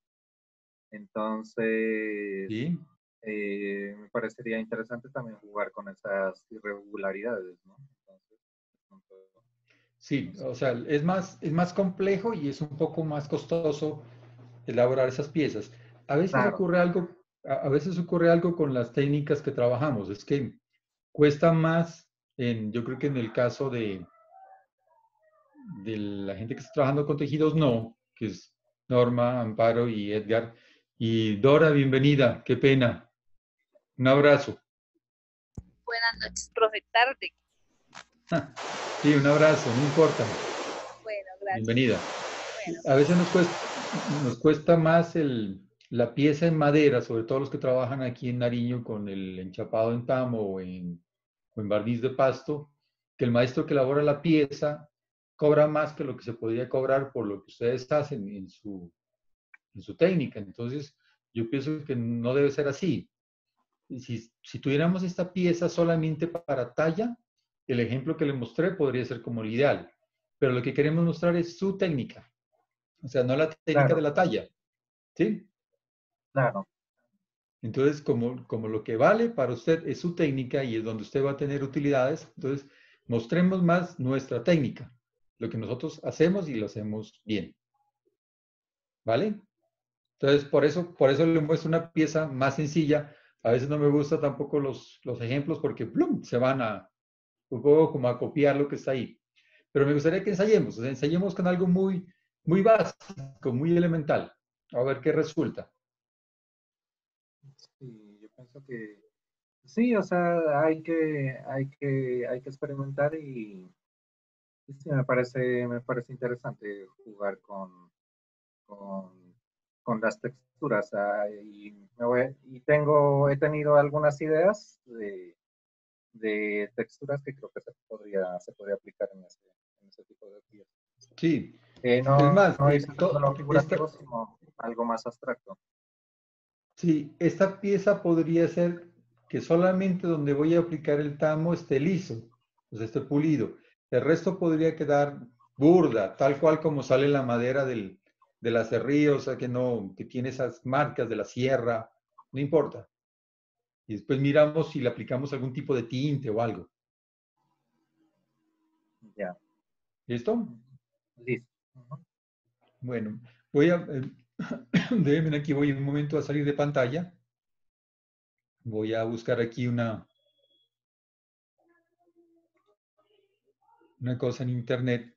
Entonces, Sí. eh, me parecería interesante también jugar con esas irregularidades, ¿no? Entonces, Sí, o sea, es más, es más complejo y es un poco más costoso elaborar esas piezas. A veces Claro. ocurre algo, a, veces ocurre algo con las técnicas que trabajamos, es que cuesta más, en, yo creo que en el caso de, de la gente que está trabajando con tejidos, no, que es Norma, Amparo y Edgar. Y Dora, bienvenida, qué pena. Un abrazo. Buenas noches, profe. Tarde. Sí, un abrazo, no importa. Bueno, gracias. Bienvenida. Bueno, A veces nos cuesta, nos cuesta más la pieza en madera, sobre todo los que trabajan aquí en Nariño con el enchapado en tamo o en, o en barniz de pasto, que el maestro que elabora la pieza cobra más que lo que se podría cobrar por lo que ustedes hacen en su, técnica. Entonces, yo pienso que no debe ser así. Si, si tuviéramos esta pieza solamente para talla, el ejemplo que le mostré podría ser como el ideal. Pero lo que queremos mostrar es su técnica. O sea, no la técnica Claro. de la talla. ¿Sí? claro, Entonces, como, como lo que vale para usted es su técnica y es donde usted va a tener utilidades, entonces mostremos más nuestra técnica, lo que nosotros hacemos y lo hacemos bien. ¿Vale? Entonces, por eso, por eso le muestro una pieza más sencilla. A veces no me gustan tampoco los, los ejemplos porque ¡plum! se van a un poco como a copiar lo que está ahí. Pero me gustaría que ensayemos, o sea, ensayemos con algo muy, muy básico, muy elemental, a ver qué resulta. sí, yo pienso que sí, o sea, hay que, hay que, hay que experimentar y, y sí, me parece, me parece interesante jugar con, con, con las texturas. y, me voy- y tengo, he tenido algunas ideas de, de texturas que creo que se podría, se podría aplicar en ese, en ese tipo de. Sí, Eh, no, Es más, no es figurativo, esta- sino algo más abstracto. Sí, esta pieza podría ser que solamente donde voy a aplicar el tamo esté liso, sea, esté pulido. El resto podría quedar burda, tal cual como sale la madera del, del acerrío, o sea, que no, que tiene esas marcas de la sierra, no importa. Y después miramos si le aplicamos algún tipo de tinte o algo. Ya, ¿Listo? listo. Bueno, voy a, eh, déjenme aquí, voy un momento a salir de pantalla. Voy a buscar aquí una, una cosa en internet.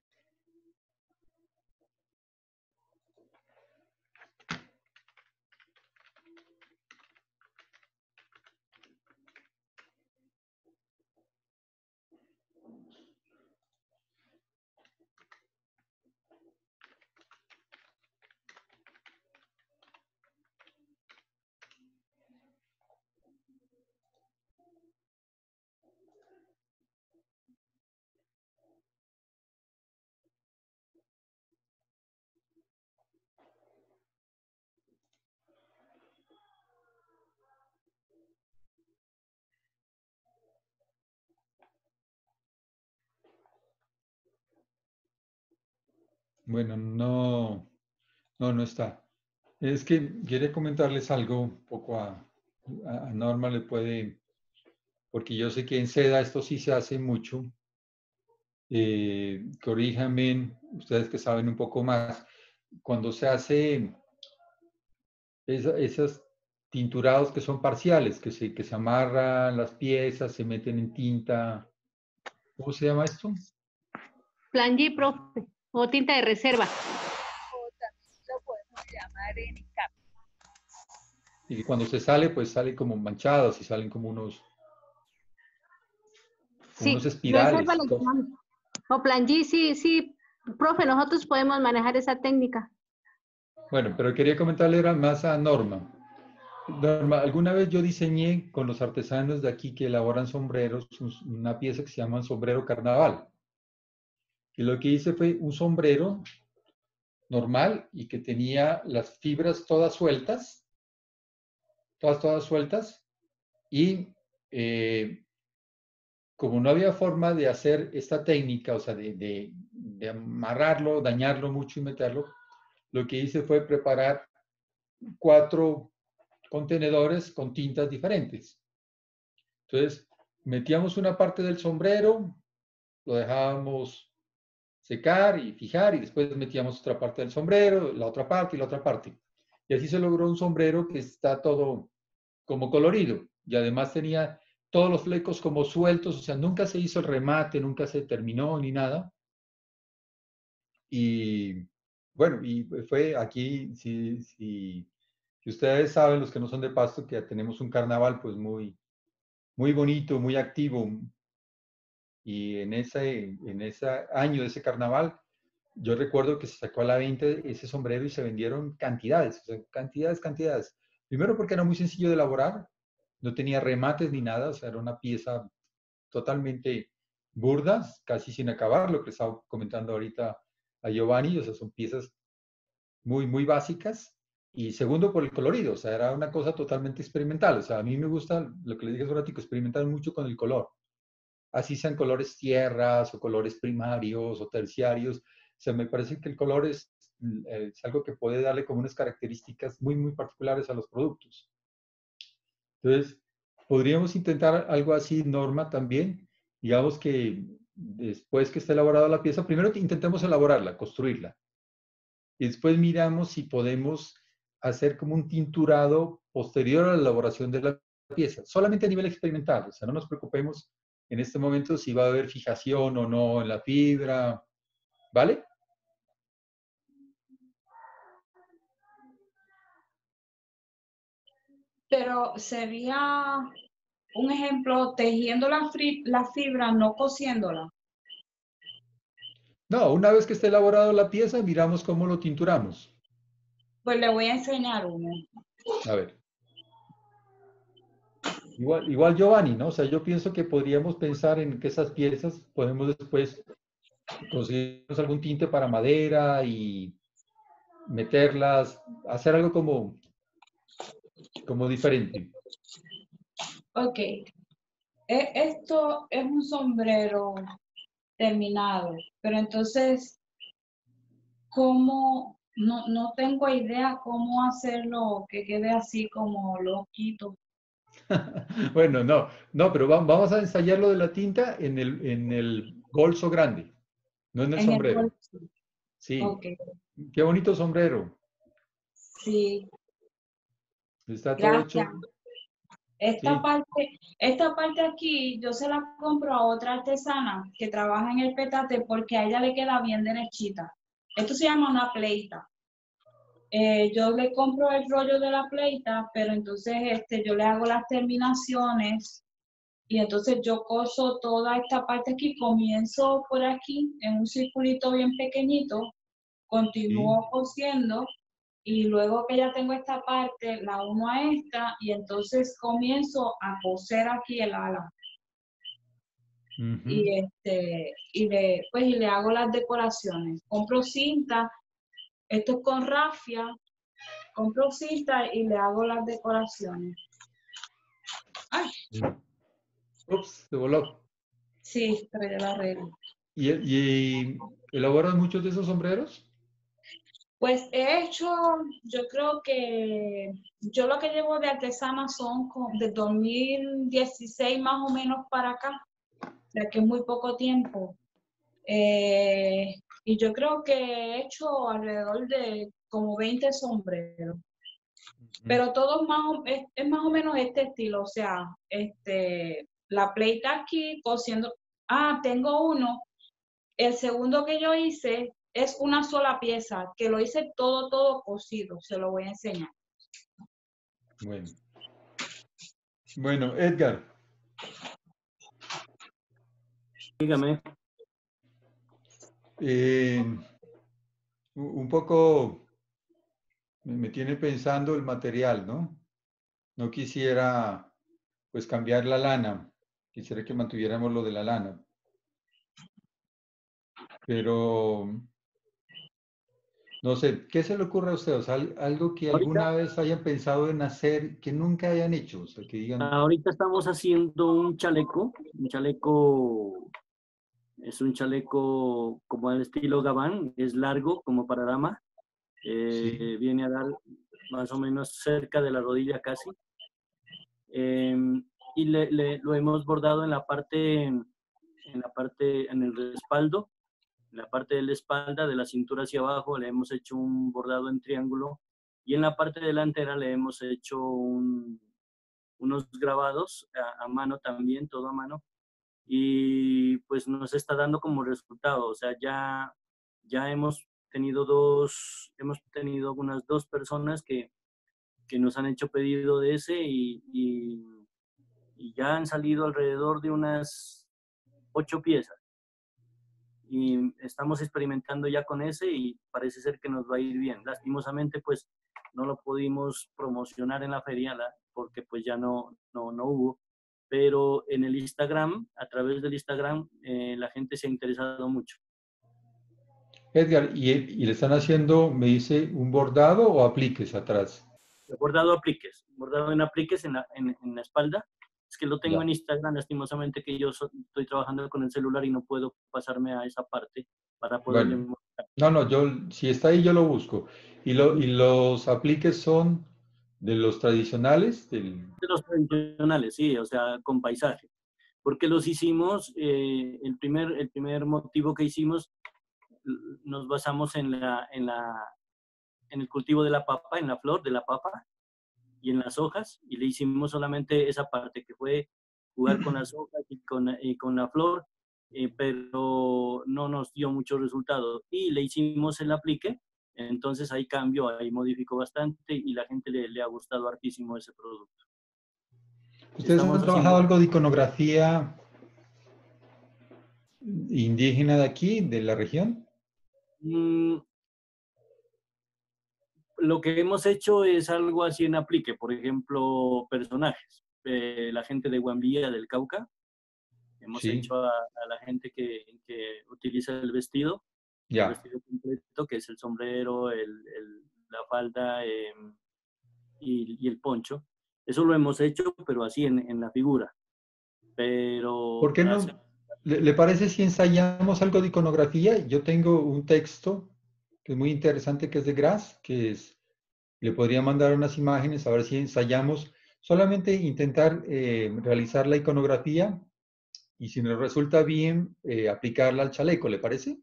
Bueno, no, no, no está. Es que quería comentarles algo un poco a, Norma, le puede porque yo sé que en seda esto sí se hace mucho. Eh, ustedes que saben un poco más, cuando se hace esa- esos tinturados que son parciales, que se, que se amarran las piezas, se meten en tinta. ¿Cómo se llama esto? Plan G, profe, o tinta de reserva. O también lo podemos llamar en cap. Y cuando se sale, pues sale como manchados y salen como unos, Sí, unos espirales. O Plan G, sí, sí, profe, nosotros podemos manejar esa técnica. Bueno, pero quería comentarle era más a Norma. Norma, alguna vez yo diseñé con los artesanos de aquí que elaboran sombreros un- una pieza que se llama sombrero carnaval. Y lo que hice fue un sombrero normal y que tenía las fibras todas sueltas, todas, todas sueltas. Y eh, como no había forma de hacer esta técnica, o sea, de, de- de amarrarlo, dañarlo mucho y meterlo, lo que hice fue preparar cuatro contenedores con tintas diferentes. Entonces, metíamos una parte del sombrero, lo dejábamos secar y fijar y después metíamos otra parte del sombrero, la otra parte y la otra parte. Y así se logró un sombrero que está todo como colorido y además tenía todos los flecos como sueltos, o sea, nunca se hizo el remate, nunca se terminó ni nada. Y bueno, y fue aquí, si, si, si ustedes saben, los que no son de Pasto, que tenemos un carnaval pues muy, muy bonito, muy activo. Y en ese, en ese año de ese carnaval, yo recuerdo que se sacó a la venta ese sombrero y se vendieron cantidades, cantidades, cantidades. Primero porque era muy sencillo de elaborar, no tenía remates ni nada, o sea, era una pieza totalmente burda, casi sin acabar, lo que estaba comentando ahorita a Giovanni, o sea, son piezas muy, muy básicas. Y segundo, por el colorido, o sea, era una cosa totalmente experimental. O sea, a mí me gusta, lo que le dije hace un ratico, experimentar mucho con el color. Así sean colores tierras o colores primarios o terciarios. O sea, me parece que el color es, eh, es algo que puede darle como unas características muy, muy particulares a los productos. Entonces, podríamos intentar algo así, Norma, también. Digamos que después que esté elaborada la pieza, primero intentemos elaborarla, construirla. Y después miramos si podemos hacer como un tinturado posterior a la elaboración de la pieza, solamente a nivel experimental. O sea, no nos preocupemos en este momento si va a haber fijación o no en la fibra, ¿vale? Pero sería un ejemplo, tejiendo la, fibra, no cosiéndola. No, una vez que esté elaborada la pieza, miramos cómo lo tinturamos. Pues le voy a enseñar uno. A ver. Igual, igual Giovanni, ¿no? O sea, yo pienso que podríamos pensar en que esas piezas podemos después conseguirnos algún tinte para madera y meterlas, hacer algo como, como diferente. Ok. E- Esto es un sombrero terminado, pero entonces, ¿cómo? No, no tengo idea cómo hacerlo que quede así como loquito. Bueno, no, no, pero va- vamos a ensayar lo de la tinta en el, en el bolso grande, no en el En el sombrero. bolso. Sí, qué bonito sombrero. sí, Está todo hecho. Esta Sí. parte, esta parte aquí yo se la compro a otra artesana que trabaja en el petate porque a ella le queda bien derechita. Esto se llama una pleita. Eh, yo le compro el rollo de la pleita, pero entonces este, yo le hago las terminaciones y entonces yo coso toda esta parte aquí, comienzo por aquí en un circulito bien pequeñito, continúo cosiendo y luego que ya tengo esta parte, la uno a esta y entonces comienzo a coser aquí el ala. Y este y le pues y le hago las decoraciones. Compro cinta, esto es con rafia, compro cinta y le hago las decoraciones. Ay, Ups, se voló. sí, pero yo la arreglo. ¿Y, y elaboran muchos de esos sombreros? Pues he hecho, yo creo que yo lo que llevo de artesana son con, de 2016 más o menos para acá, sea que es muy poco tiempo. Eh, y yo creo que he hecho alrededor de como 20 sombreros. Pero todo más o- es, es más o menos este estilo, o sea, este, la pleita aquí cosiendo. Ah, tengo uno. El segundo que yo hice es una sola pieza, que lo hice todo, todo cosido. Se lo voy a enseñar. Bueno. Bueno, Edgar, Dígame. Eh, un poco me tiene pensando el material, ¿no? No quisiera pues cambiar la lana, quisiera que mantuviéramos lo de la lana. Pero no sé, ¿qué se le ocurre a ustedes? Al- Algo que Ahorita- alguna vez hayan pensado en hacer que nunca hayan hecho, o sea, que digan, Ahorita estamos haciendo un chaleco, un chaleco, es un chaleco como al estilo gabán, es largo como para dama, eh, viene a dar más o menos cerca de la rodilla casi. Em, y le, le- lo hemos bordado en la parte, en la parte, en el respaldo, en la parte de la espalda, de la cintura hacia abajo, le hemos hecho un bordado en triángulo y en la parte delantera le hemos hecho un, unos grabados a, a mano también, todo a mano, y pues nos está dando como resultado, o sea, ya, ya hemos tenido dos, hemos tenido unas dos personas que, que nos han hecho pedido de ese y, y, y ya han salido alrededor de unas ocho piezas. Y estamos experimentando ya con ese y parece ser que nos va a ir bien. Lastimosamente, pues no lo pudimos promocionar en la feria porque pues ya no, no, no hubo. Pero en el Instagram, a través del Instagram, eh, la gente se ha interesado mucho. Edgar, ¿y, y le están haciendo, me dice, un bordado o apliques atrás? Bordado apliques, bordado en apliques en la, en, en la espalda. Es que lo tengo Ya. en Instagram, lastimosamente que yo so- estoy trabajando con el celular y no puedo pasarme a esa parte para poder Bueno. No, no, yo, si está ahí, yo lo busco. ¿Y, lo, y los apliques son de los tradicionales? De los tradicionales, sí, o sea, con paisaje. Porque los hicimos, eh, el, primer, el primer motivo que hicimos, nos basamos en, la, en, la, en el cultivo de la papa, en la flor de la papa y en las hojas, y le hicimos solamente esa parte que fue jugar con las hojas y con, y con la flor, eh, pero no nos dio mucho resultado. Y le hicimos el aplique, entonces ahí cambió, ahí modificó bastante y la gente le, le ha gustado hartísimo ese producto. ¿Ustedes Estamos han trabajado haciendo- algo de iconografía indígena de aquí, de la región? Mm, lo que hemos hecho es algo así en aplique, por ejemplo, personajes. Eh, la gente de Guambilla, del Cauca, hemos Sí. hecho a, a la gente que, que utiliza el vestido, el Ya. vestido completo, que es el sombrero, el, el- la falda eh, y, y el poncho. Eso lo hemos hecho, pero así en, en la figura. Pero... ¿Por qué no? hace- ¿Le, le parece si ensayamos algo de iconografía? Yo tengo un texto que es muy interesante, que es de Gras, que es, le podría mandar unas imágenes, a ver si ensayamos, solamente intentar eh, realizar la iconografía y si nos resulta bien, eh, aplicarla al chaleco, ¿le parece?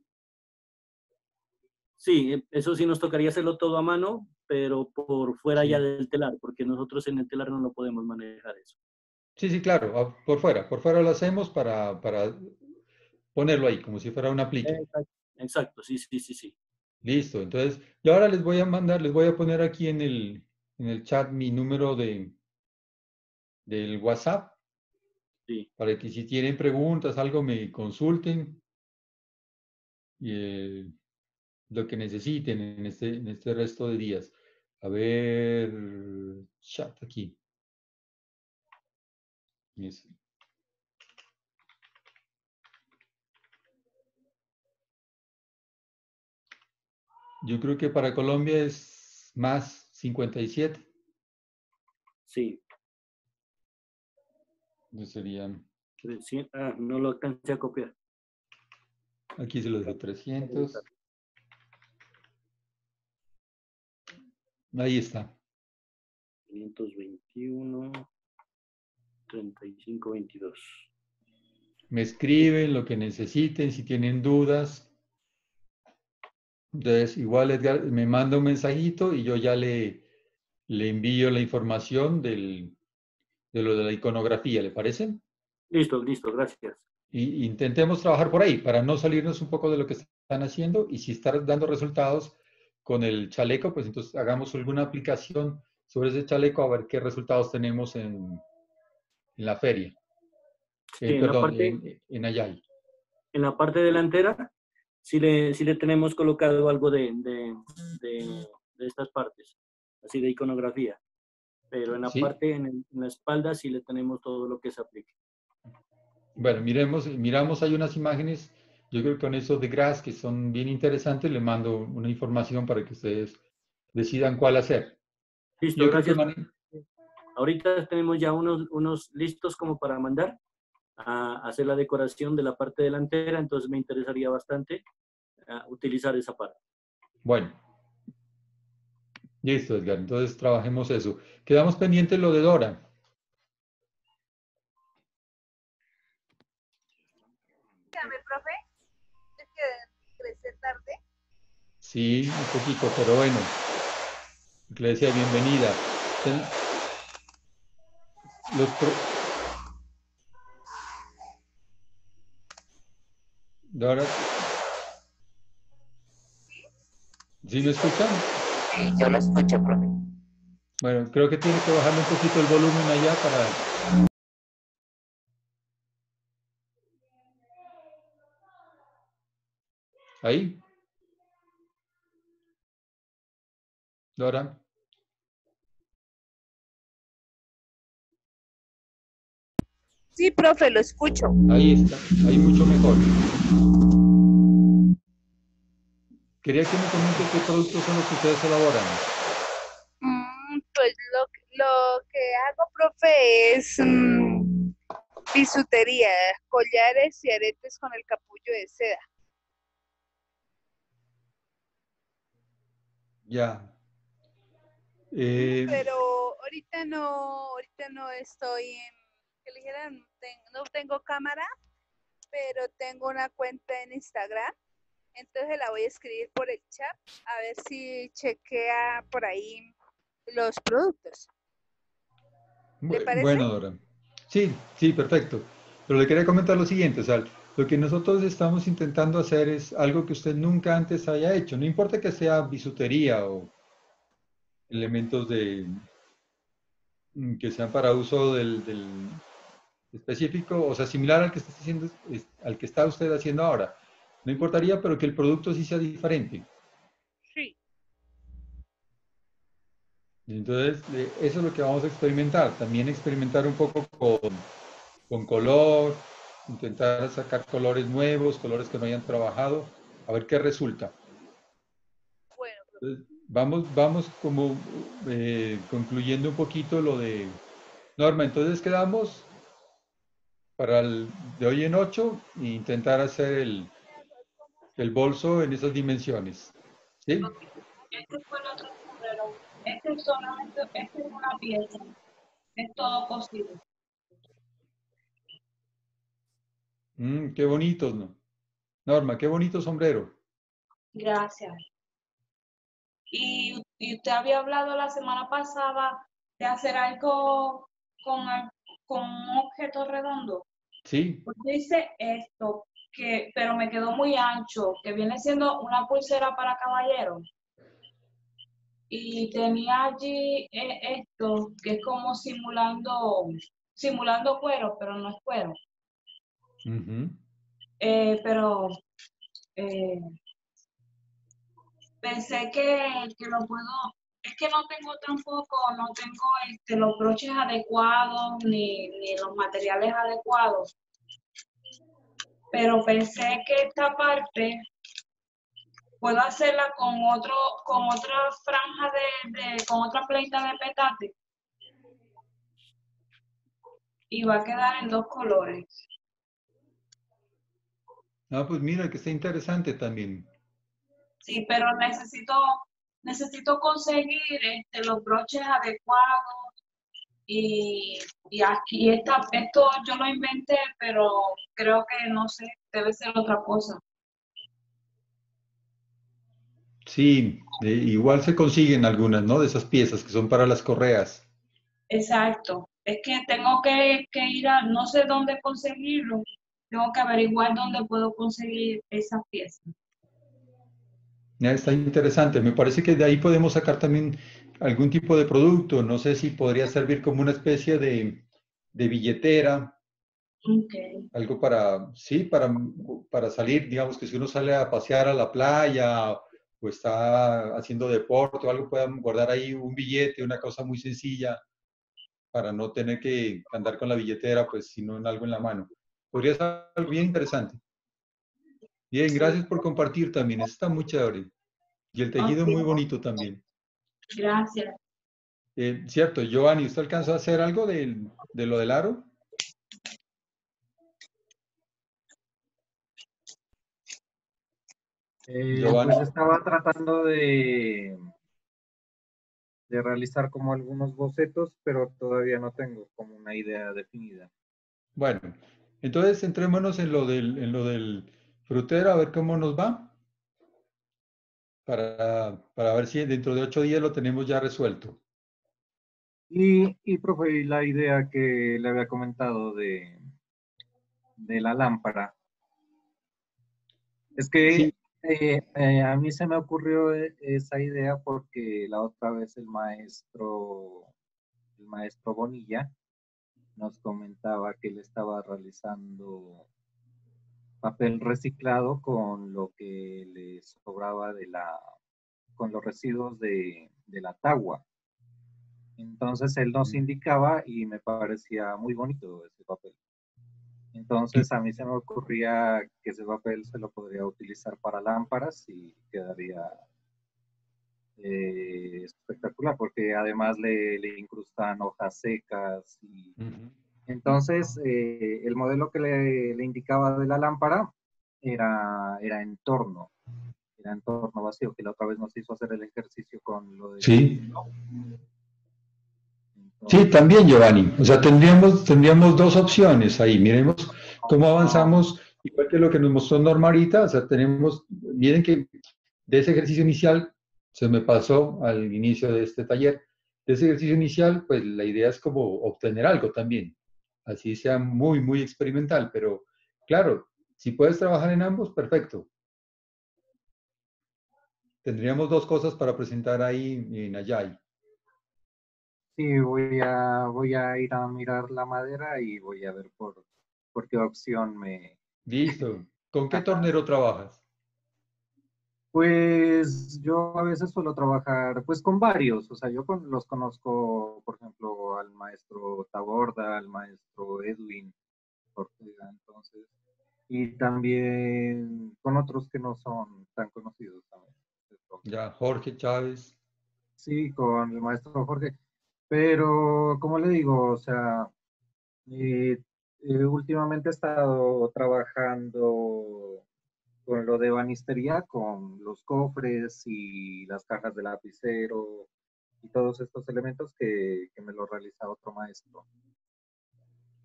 Sí, eh, eso sí nos tocaría hacerlo todo a mano, pero por fuera Sí. ya del telar, porque nosotros en el telar no lo podemos manejar eso. Sí, sí, claro, a- por fuera, por fuera lo hacemos para, para ponerlo ahí, como si fuera un aplique. Exacto, exacto, sí, sí, sí, sí. Listo, entonces yo ahora les voy a mandar, les voy a poner aquí en el, en el chat mi número de, del WhatsApp sí. para que si tienen preguntas, algo me consulten y, eh, lo que necesiten en este, en este resto de días. A ver, chat aquí. Yo creo que para Colombia es más 57. Sí, Entonces serían, 300 ah, no lo alcancé a copiar. aquí se los dejo 300. Ahí está. 521, 35, 22. Me escriben lo que necesiten, si tienen dudas. Entonces, igual Edgar me manda un mensajito y yo ya le, le envío la información del, de lo de la iconografía, ¿le parece? Listo, listo, gracias. Y intentemos trabajar por ahí para no salirnos un poco de lo que están haciendo y si están dando resultados con el chaleco, pues entonces hagamos alguna aplicación sobre ese chaleco a ver qué resultados tenemos en, en la feria. Sí, Eh, en la perdón, parte- en, en Ayay. En la parte delantera sí le, sí le tenemos colocado algo de, de, de- de estas partes, así de iconografía. Pero en la Sí. parte, en, el- en la espalda sí le tenemos todo lo que se aplique. Bueno, miremos, miramos, hay unas imágenes, yo creo que con esos de Gras que son bien interesantes, le mando una información para que ustedes decidan cuál hacer. Listo, Yo creo que gracias. mane- Ahorita tenemos ya unos, unos listos como para mandar a hacer la decoración de la parte delantera, entonces me interesaría bastante ah, utilizar esa parte. Bueno. Listo, Edgar. Entonces trabajemos eso. Quedamos pendientes lo de Dora. Sí, un poquito, pero bueno. Le decía bienvenida. Los pro- Dora. ¿Sí me escuchan? Sí, yo lo escucho, profe. Bueno, creo que tiene que bajarle un poquito el volumen allá para... Ahí. Dora. Sí, profe, lo escucho. Ahí está, ahí mucho mejor. Quería que me comente qué productos son los que ustedes elaboran. Mm, pues lo, lo que hago, profe, es mm, bisutería, collares y aretes con el capullo de seda. Ya. Eh, Pero ahorita no, ahorita no estoy en, que le dijeran, no ten- no tengo cámara, pero tengo una cuenta en Instagram. Entonces la voy a escribir por el chat a ver si chequea por ahí los productos. parece? Bueno, Dora. Sí, sí, perfecto. Pero le quería comentar lo siguiente, sea, lo que nosotros estamos intentando hacer es algo que usted nunca antes haya hecho. No importa que sea bisutería o elementos de mm, que sean para uso del, del específico, o sea, similar al que está haciendo, al que está usted haciendo ahora. No importaría, pero que el producto sí sea diferente. Sí. Entonces, eso es lo que vamos a experimentar. También experimentar un poco con, con color, intentar sacar colores nuevos, colores que no hayan trabajado, a ver qué resulta. Bueno. Entonces, vamos, vamos como eh, concluyendo un poquito lo de Norma. Entonces quedamos para el de hoy en 8 e intentar hacer el, el bolso en esas dimensiones. ¿Sí? Este fue el otro sombrero. Este es solamente, este es una pieza. Es todo cosido. Mm, qué bonitos, ¿no? Norma, qué bonito sombrero. Gracias. Y, y usted había hablado la semana pasada de hacer algo con, con un objeto redondo. Sí, Pues yo hice esto, que, pero me quedó muy ancho, que viene siendo una pulsera para caballero. Y tenía allí eh, esto, que es como simulando, simulando cuero, pero no es cuero. Eh, pero eh, pensé que, que lo puedo, es que no tengo tampoco, no tengo este, los broches adecuados ni, ni los materiales adecuados. Pero pensé que esta parte puedo hacerla con otro, con otra franja de, de- con otra pleita de petate. Y va a quedar en dos colores. Ah, pues mira, que está interesante también. Sí, pero necesito necesito conseguir este, los broches adecuados y, y aquí está, esto yo lo inventé, pero creo que no sé, debe ser otra cosa. Sí, eh, igual se consiguen algunas, ¿no? De esas piezas que son para las correas. Exacto. Es que tengo que, que ir a, no sé dónde conseguirlo, tengo que averiguar dónde puedo conseguir esas piezas. Ya está interesante. Me parece que de ahí podemos sacar también algún tipo de producto. No sé si podría servir como una especie de, de billetera. Okay. Algo para, sí, para, para salir, digamos que si uno sale a pasear a la playa o está haciendo deporte o algo, puedan guardar ahí un billete, una cosa muy sencilla para no tener que andar con la billetera, pues, sino en algo en la mano. Podría ser algo bien interesante. Bien, gracias por compartir también. Está muy chévere. Y el tejido muy bonito también. Gracias. Eh, cierto, Giovanni, ¿usted alcanzó a hacer algo de, de lo del aro? Eh, Giovanni. pues estaba tratando de, de realizar como algunos bocetos, pero todavía no tengo como una idea definida. Bueno, entonces centrémonos en lo del, en lo del frutero, a ver cómo nos va. Para, para ver si dentro de ocho días lo tenemos ya resuelto. Y, y profe, la idea que le había comentado de, de la lámpara. Es que Sí. eh, eh, a mí se me ocurrió e- esa idea porque la otra vez el maestro, el maestro Bonilla nos comentaba que él estaba realizando papel reciclado con lo que le sobraba de la, con los residuos de, de la tagua. Entonces él nos indicaba y me parecía muy bonito ese papel. Entonces a mí se me ocurría que ese papel se lo podría utilizar para lámparas y quedaría eh, espectacular porque además le, le incrustan hojas secas y entonces, eh, el modelo que le, le indicaba de la lámpara era, era en torno, era en torno vacío, que la otra vez nos hizo hacer el ejercicio con lo de... Sí. ¿no? Sí, también, Giovanni. O sea, tendríamos, tendríamos dos opciones ahí. Miremos cómo avanzamos, igual que lo que nos mostró Norma ahorita. O sea, tenemos, miren que de ese ejercicio inicial, se me pasó al inicio de este taller, de ese ejercicio inicial, pues la idea es como obtener algo también. Así sea muy, muy experimental, pero claro, si puedes trabajar en ambos, perfecto. Tendríamos dos cosas para presentar ahí en Ayay. sí, voy a, voy a ir a mirar la madera y voy a ver por, por qué opción me... Listo. ¿Con qué tornero trabajas? Pues yo a veces suelo trabajar pues con varios, o sea, yo con- los conozco, por ejemplo, al maestro Taborda, al maestro Edwin Ortega, entonces, y también con otros que no son tan conocidos también. Ya, Jorge Chávez. Sí, con el maestro Jorge, pero como le digo, o sea, eh, eh, últimamente he estado trabajando con lo de banistería, con los cofres y las cajas de lapicero y todos estos elementos que, que me lo realiza otro maestro.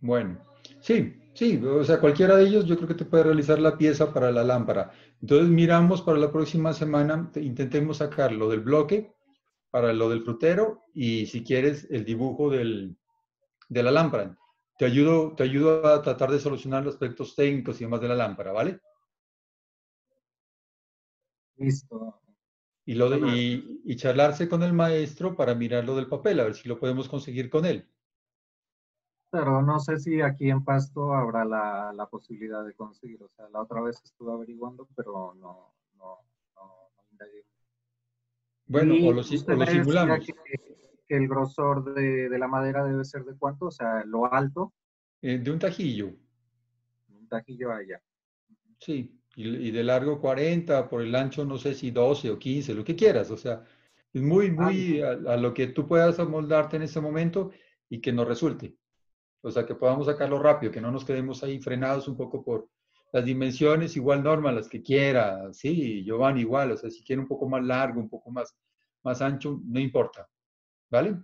Bueno, sí, sí, o sea, cualquiera de ellos yo creo que te puede realizar la pieza para la lámpara. Entonces miramos para la próxima semana, te- intentemos sacar lo del bloque para lo del frutero y si quieres el dibujo del, de la lámpara. Te ayudo, te ayudo a tratar de solucionar los aspectos técnicos y demás de la lámpara, ¿vale? Listo. Y, lo de- y, y charlarse con el maestro para mirar lo del papel, a ver si lo podemos conseguir con él. Pero no sé si aquí en Pasto habrá la, la posibilidad de conseguir. O sea, la otra vez estuve averiguando, pero no, no, no, no. Bueno, Y o lo, o lo simulamos. Que, que el grosor de, de la madera debe ser de cuánto, o sea, lo alto, Eh, de un tajillo. un tajillo allá. Sí, y, de largo 40, por el ancho no sé si 12 o 15, lo que quieras. O sea, es muy, muy a, a lo que tú puedas amoldarte en ese momento y que nos resulte. O sea, que podamos sacarlo rápido, que no nos quedemos ahí frenados un poco por las dimensiones, igual Norma, las que quiera. Sí, Giovanni igual, o sea, si quiere un poco más largo, un poco más, más ancho, no importa. ¿Vale?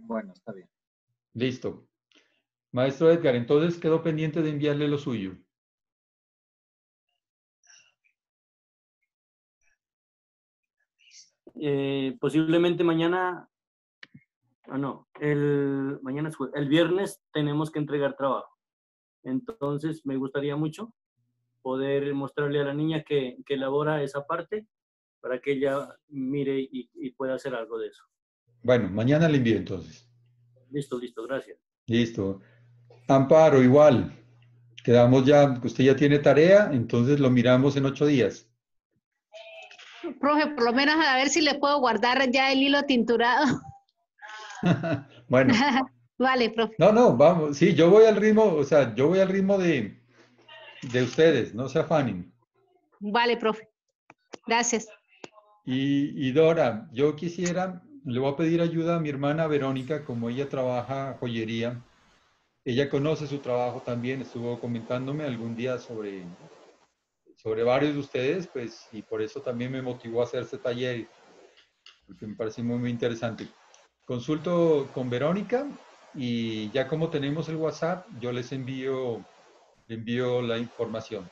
Bueno, está bien. Listo. Maestro Edgar, entonces quedó pendiente de enviarle lo suyo. Eh, posiblemente mañana, ah no, el, mañana es el viernes tenemos que entregar trabajo. Entonces me gustaría mucho poder mostrarle a la niña que, que elabora esa parte para que ella mire y, y pueda hacer algo de eso. Bueno, mañana le envío entonces. Listo, listo, gracias. Listo. Amparo, igual. Quedamos ya, usted ya tiene tarea, entonces lo miramos en ocho días. Profe, por lo menos a ver si le puedo guardar ya el hilo tinturado. bueno, Vale, profe. no, no, vamos. Sí, yo voy al ritmo, o sea, yo voy al ritmo de, de ustedes, no se afanen. Vale, profe. Gracias. Y, y Dora, yo quisiera, le voy a pedir ayuda a mi hermana Verónica, como ella trabaja joyería. Ella conoce su trabajo también, estuvo comentándome algún día sobre, sobre varios de ustedes, pues, y por eso también me motivó a hacer este taller, porque me parece muy, muy interesante. Consulto con Verónica y ya como tenemos el WhatsApp, yo les envío, le envío la información.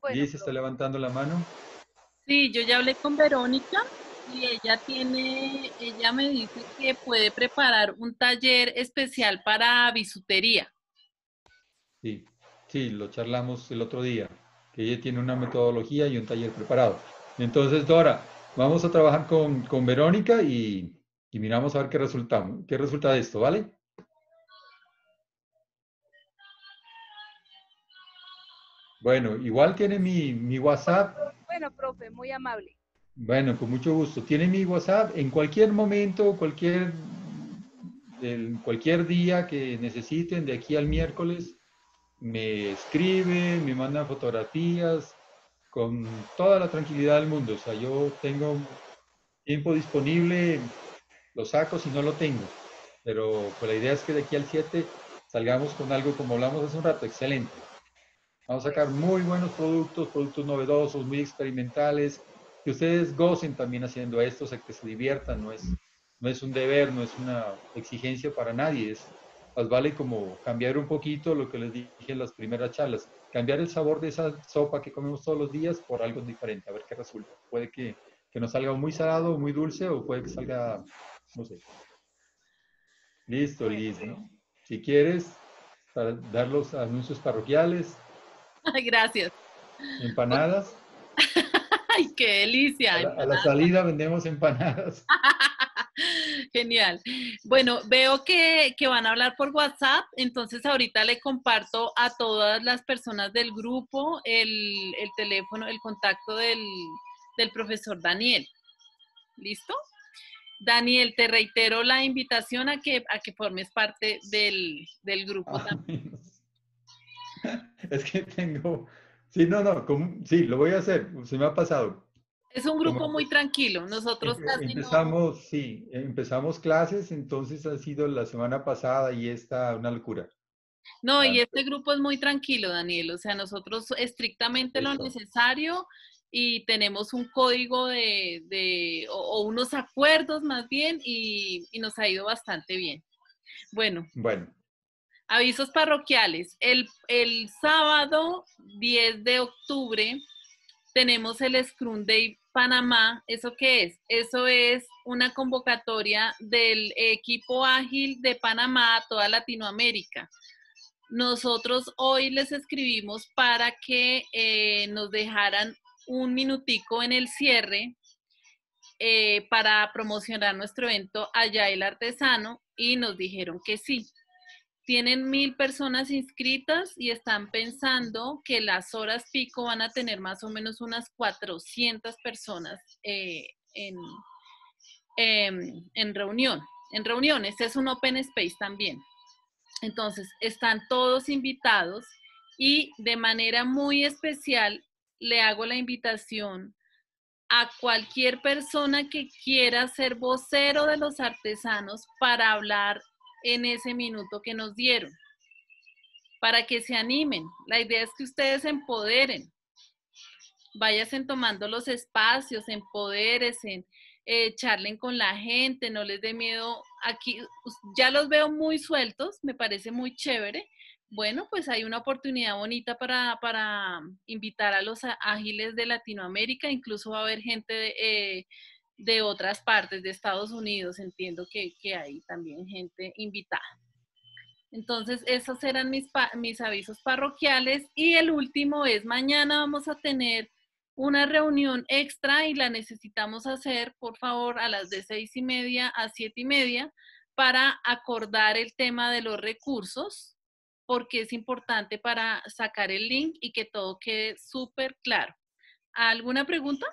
Bueno, Liz está levantando la mano. Sí, yo ya hablé con Verónica y ella tiene, ella me dice que puede preparar un taller especial para bisutería. Sí, sí, lo charlamos el otro día, que ella tiene una metodología y un taller preparado. Entonces, Dora, vamos a trabajar con, con Verónica y, y miramos a ver qué resulta, qué resulta de esto, ¿vale? Bueno, igual tiene mi, mi WhatsApp. bueno, profe, muy amable. Bueno, con mucho gusto. Tiene mi WhatsApp en cualquier momento, cualquier, el- cualquier día que necesiten, de aquí al miércoles, me escriben, me mandan fotografías, con toda la tranquilidad del mundo. O sea, yo tengo tiempo disponible, lo saco si no lo tengo. Pero pues, la idea es que de aquí al 7 salgamos con algo como hablamos hace un rato, excelente. Vamos a sacar muy buenos productos, productos novedosos, muy experimentales, que ustedes gocen también haciendo esto, o sea, que se diviertan, no es, no es un deber, no es una exigencia para nadie, más vale como cambiar un poquito lo que les dije en las primeras charlas, cambiar el sabor de esa sopa que comemos todos los días por algo diferente, a ver qué resulta. Puede que, que nos salga muy salado, muy dulce, o puede que salga, no sé. Listo, Liz, ¿no? Si quieres, para dar los anuncios parroquiales, gracias. empanadas. Ay, qué delicia. A la, a la salida vendemos empanadas. Genial. Bueno, veo que, que van a hablar por WhatsApp, entonces ahorita le comparto a todas las personas del grupo el, el teléfono, el contacto del, del profesor Daniel. ¿Listo? Daniel, te reitero la invitación a que, a que formes parte del, del grupo Ah, también. Es que tengo, sí, no, no, como- sí, lo voy a hacer, se me ha pasado. Es un grupo como- muy tranquilo. Nosotros casi no. Empezamos, sí, empezamos clases, entonces ha sido la semana pasada y esta una locura. No, y este grupo es muy tranquilo, Daniel. O sea, nosotros estrictamente lo necesario y tenemos un código de, de- o, o unos acuerdos más bien y, y nos ha ido bastante bien. Bueno, Bueno, avisos parroquiales. El, el sábado 10 de octubre tenemos el Scrum Day Panamá. ¿Eso qué es? Eso es una convocatoria del equipo ágil de Panamá a toda Latinoamérica. Nosotros hoy les escribimos para que eh, nos dejaran un minutico en el cierre eh, para promocionar nuestro evento Allá el Artesano y nos dijeron que sí. Tienen mil personas inscritas y están pensando que las horas pico van a tener más o menos unas 400 personas eh, en, em, en reunión. En reuniones es un open space también. Entonces, están todos invitados y de manera muy especial le hago la invitación a cualquier persona que quiera ser vocero de los artesanos para hablar en ese minuto que nos dieron, para que se animen. La idea es que ustedes se empoderen. váyanse tomando los espacios, empodérense, eh, charlen con la gente, no les dé miedo. Aquí ya los veo muy sueltos, me parece muy chévere. Bueno, pues hay una oportunidad bonita para, para invitar a los ágiles de Latinoamérica, incluso va a haber gente de, eh, de otras partes de Estados Unidos, entiendo que, que hay también gente invitada. Entonces, esos eran mis, mis avisos parroquiales. Y el último es, mañana vamos a tener una reunión extra y la necesitamos hacer, por favor, a las de seis y media a siete y media para acordar el tema de los recursos, porque es importante para sacar el link y que todo quede súper claro. ¿Alguna pregunta?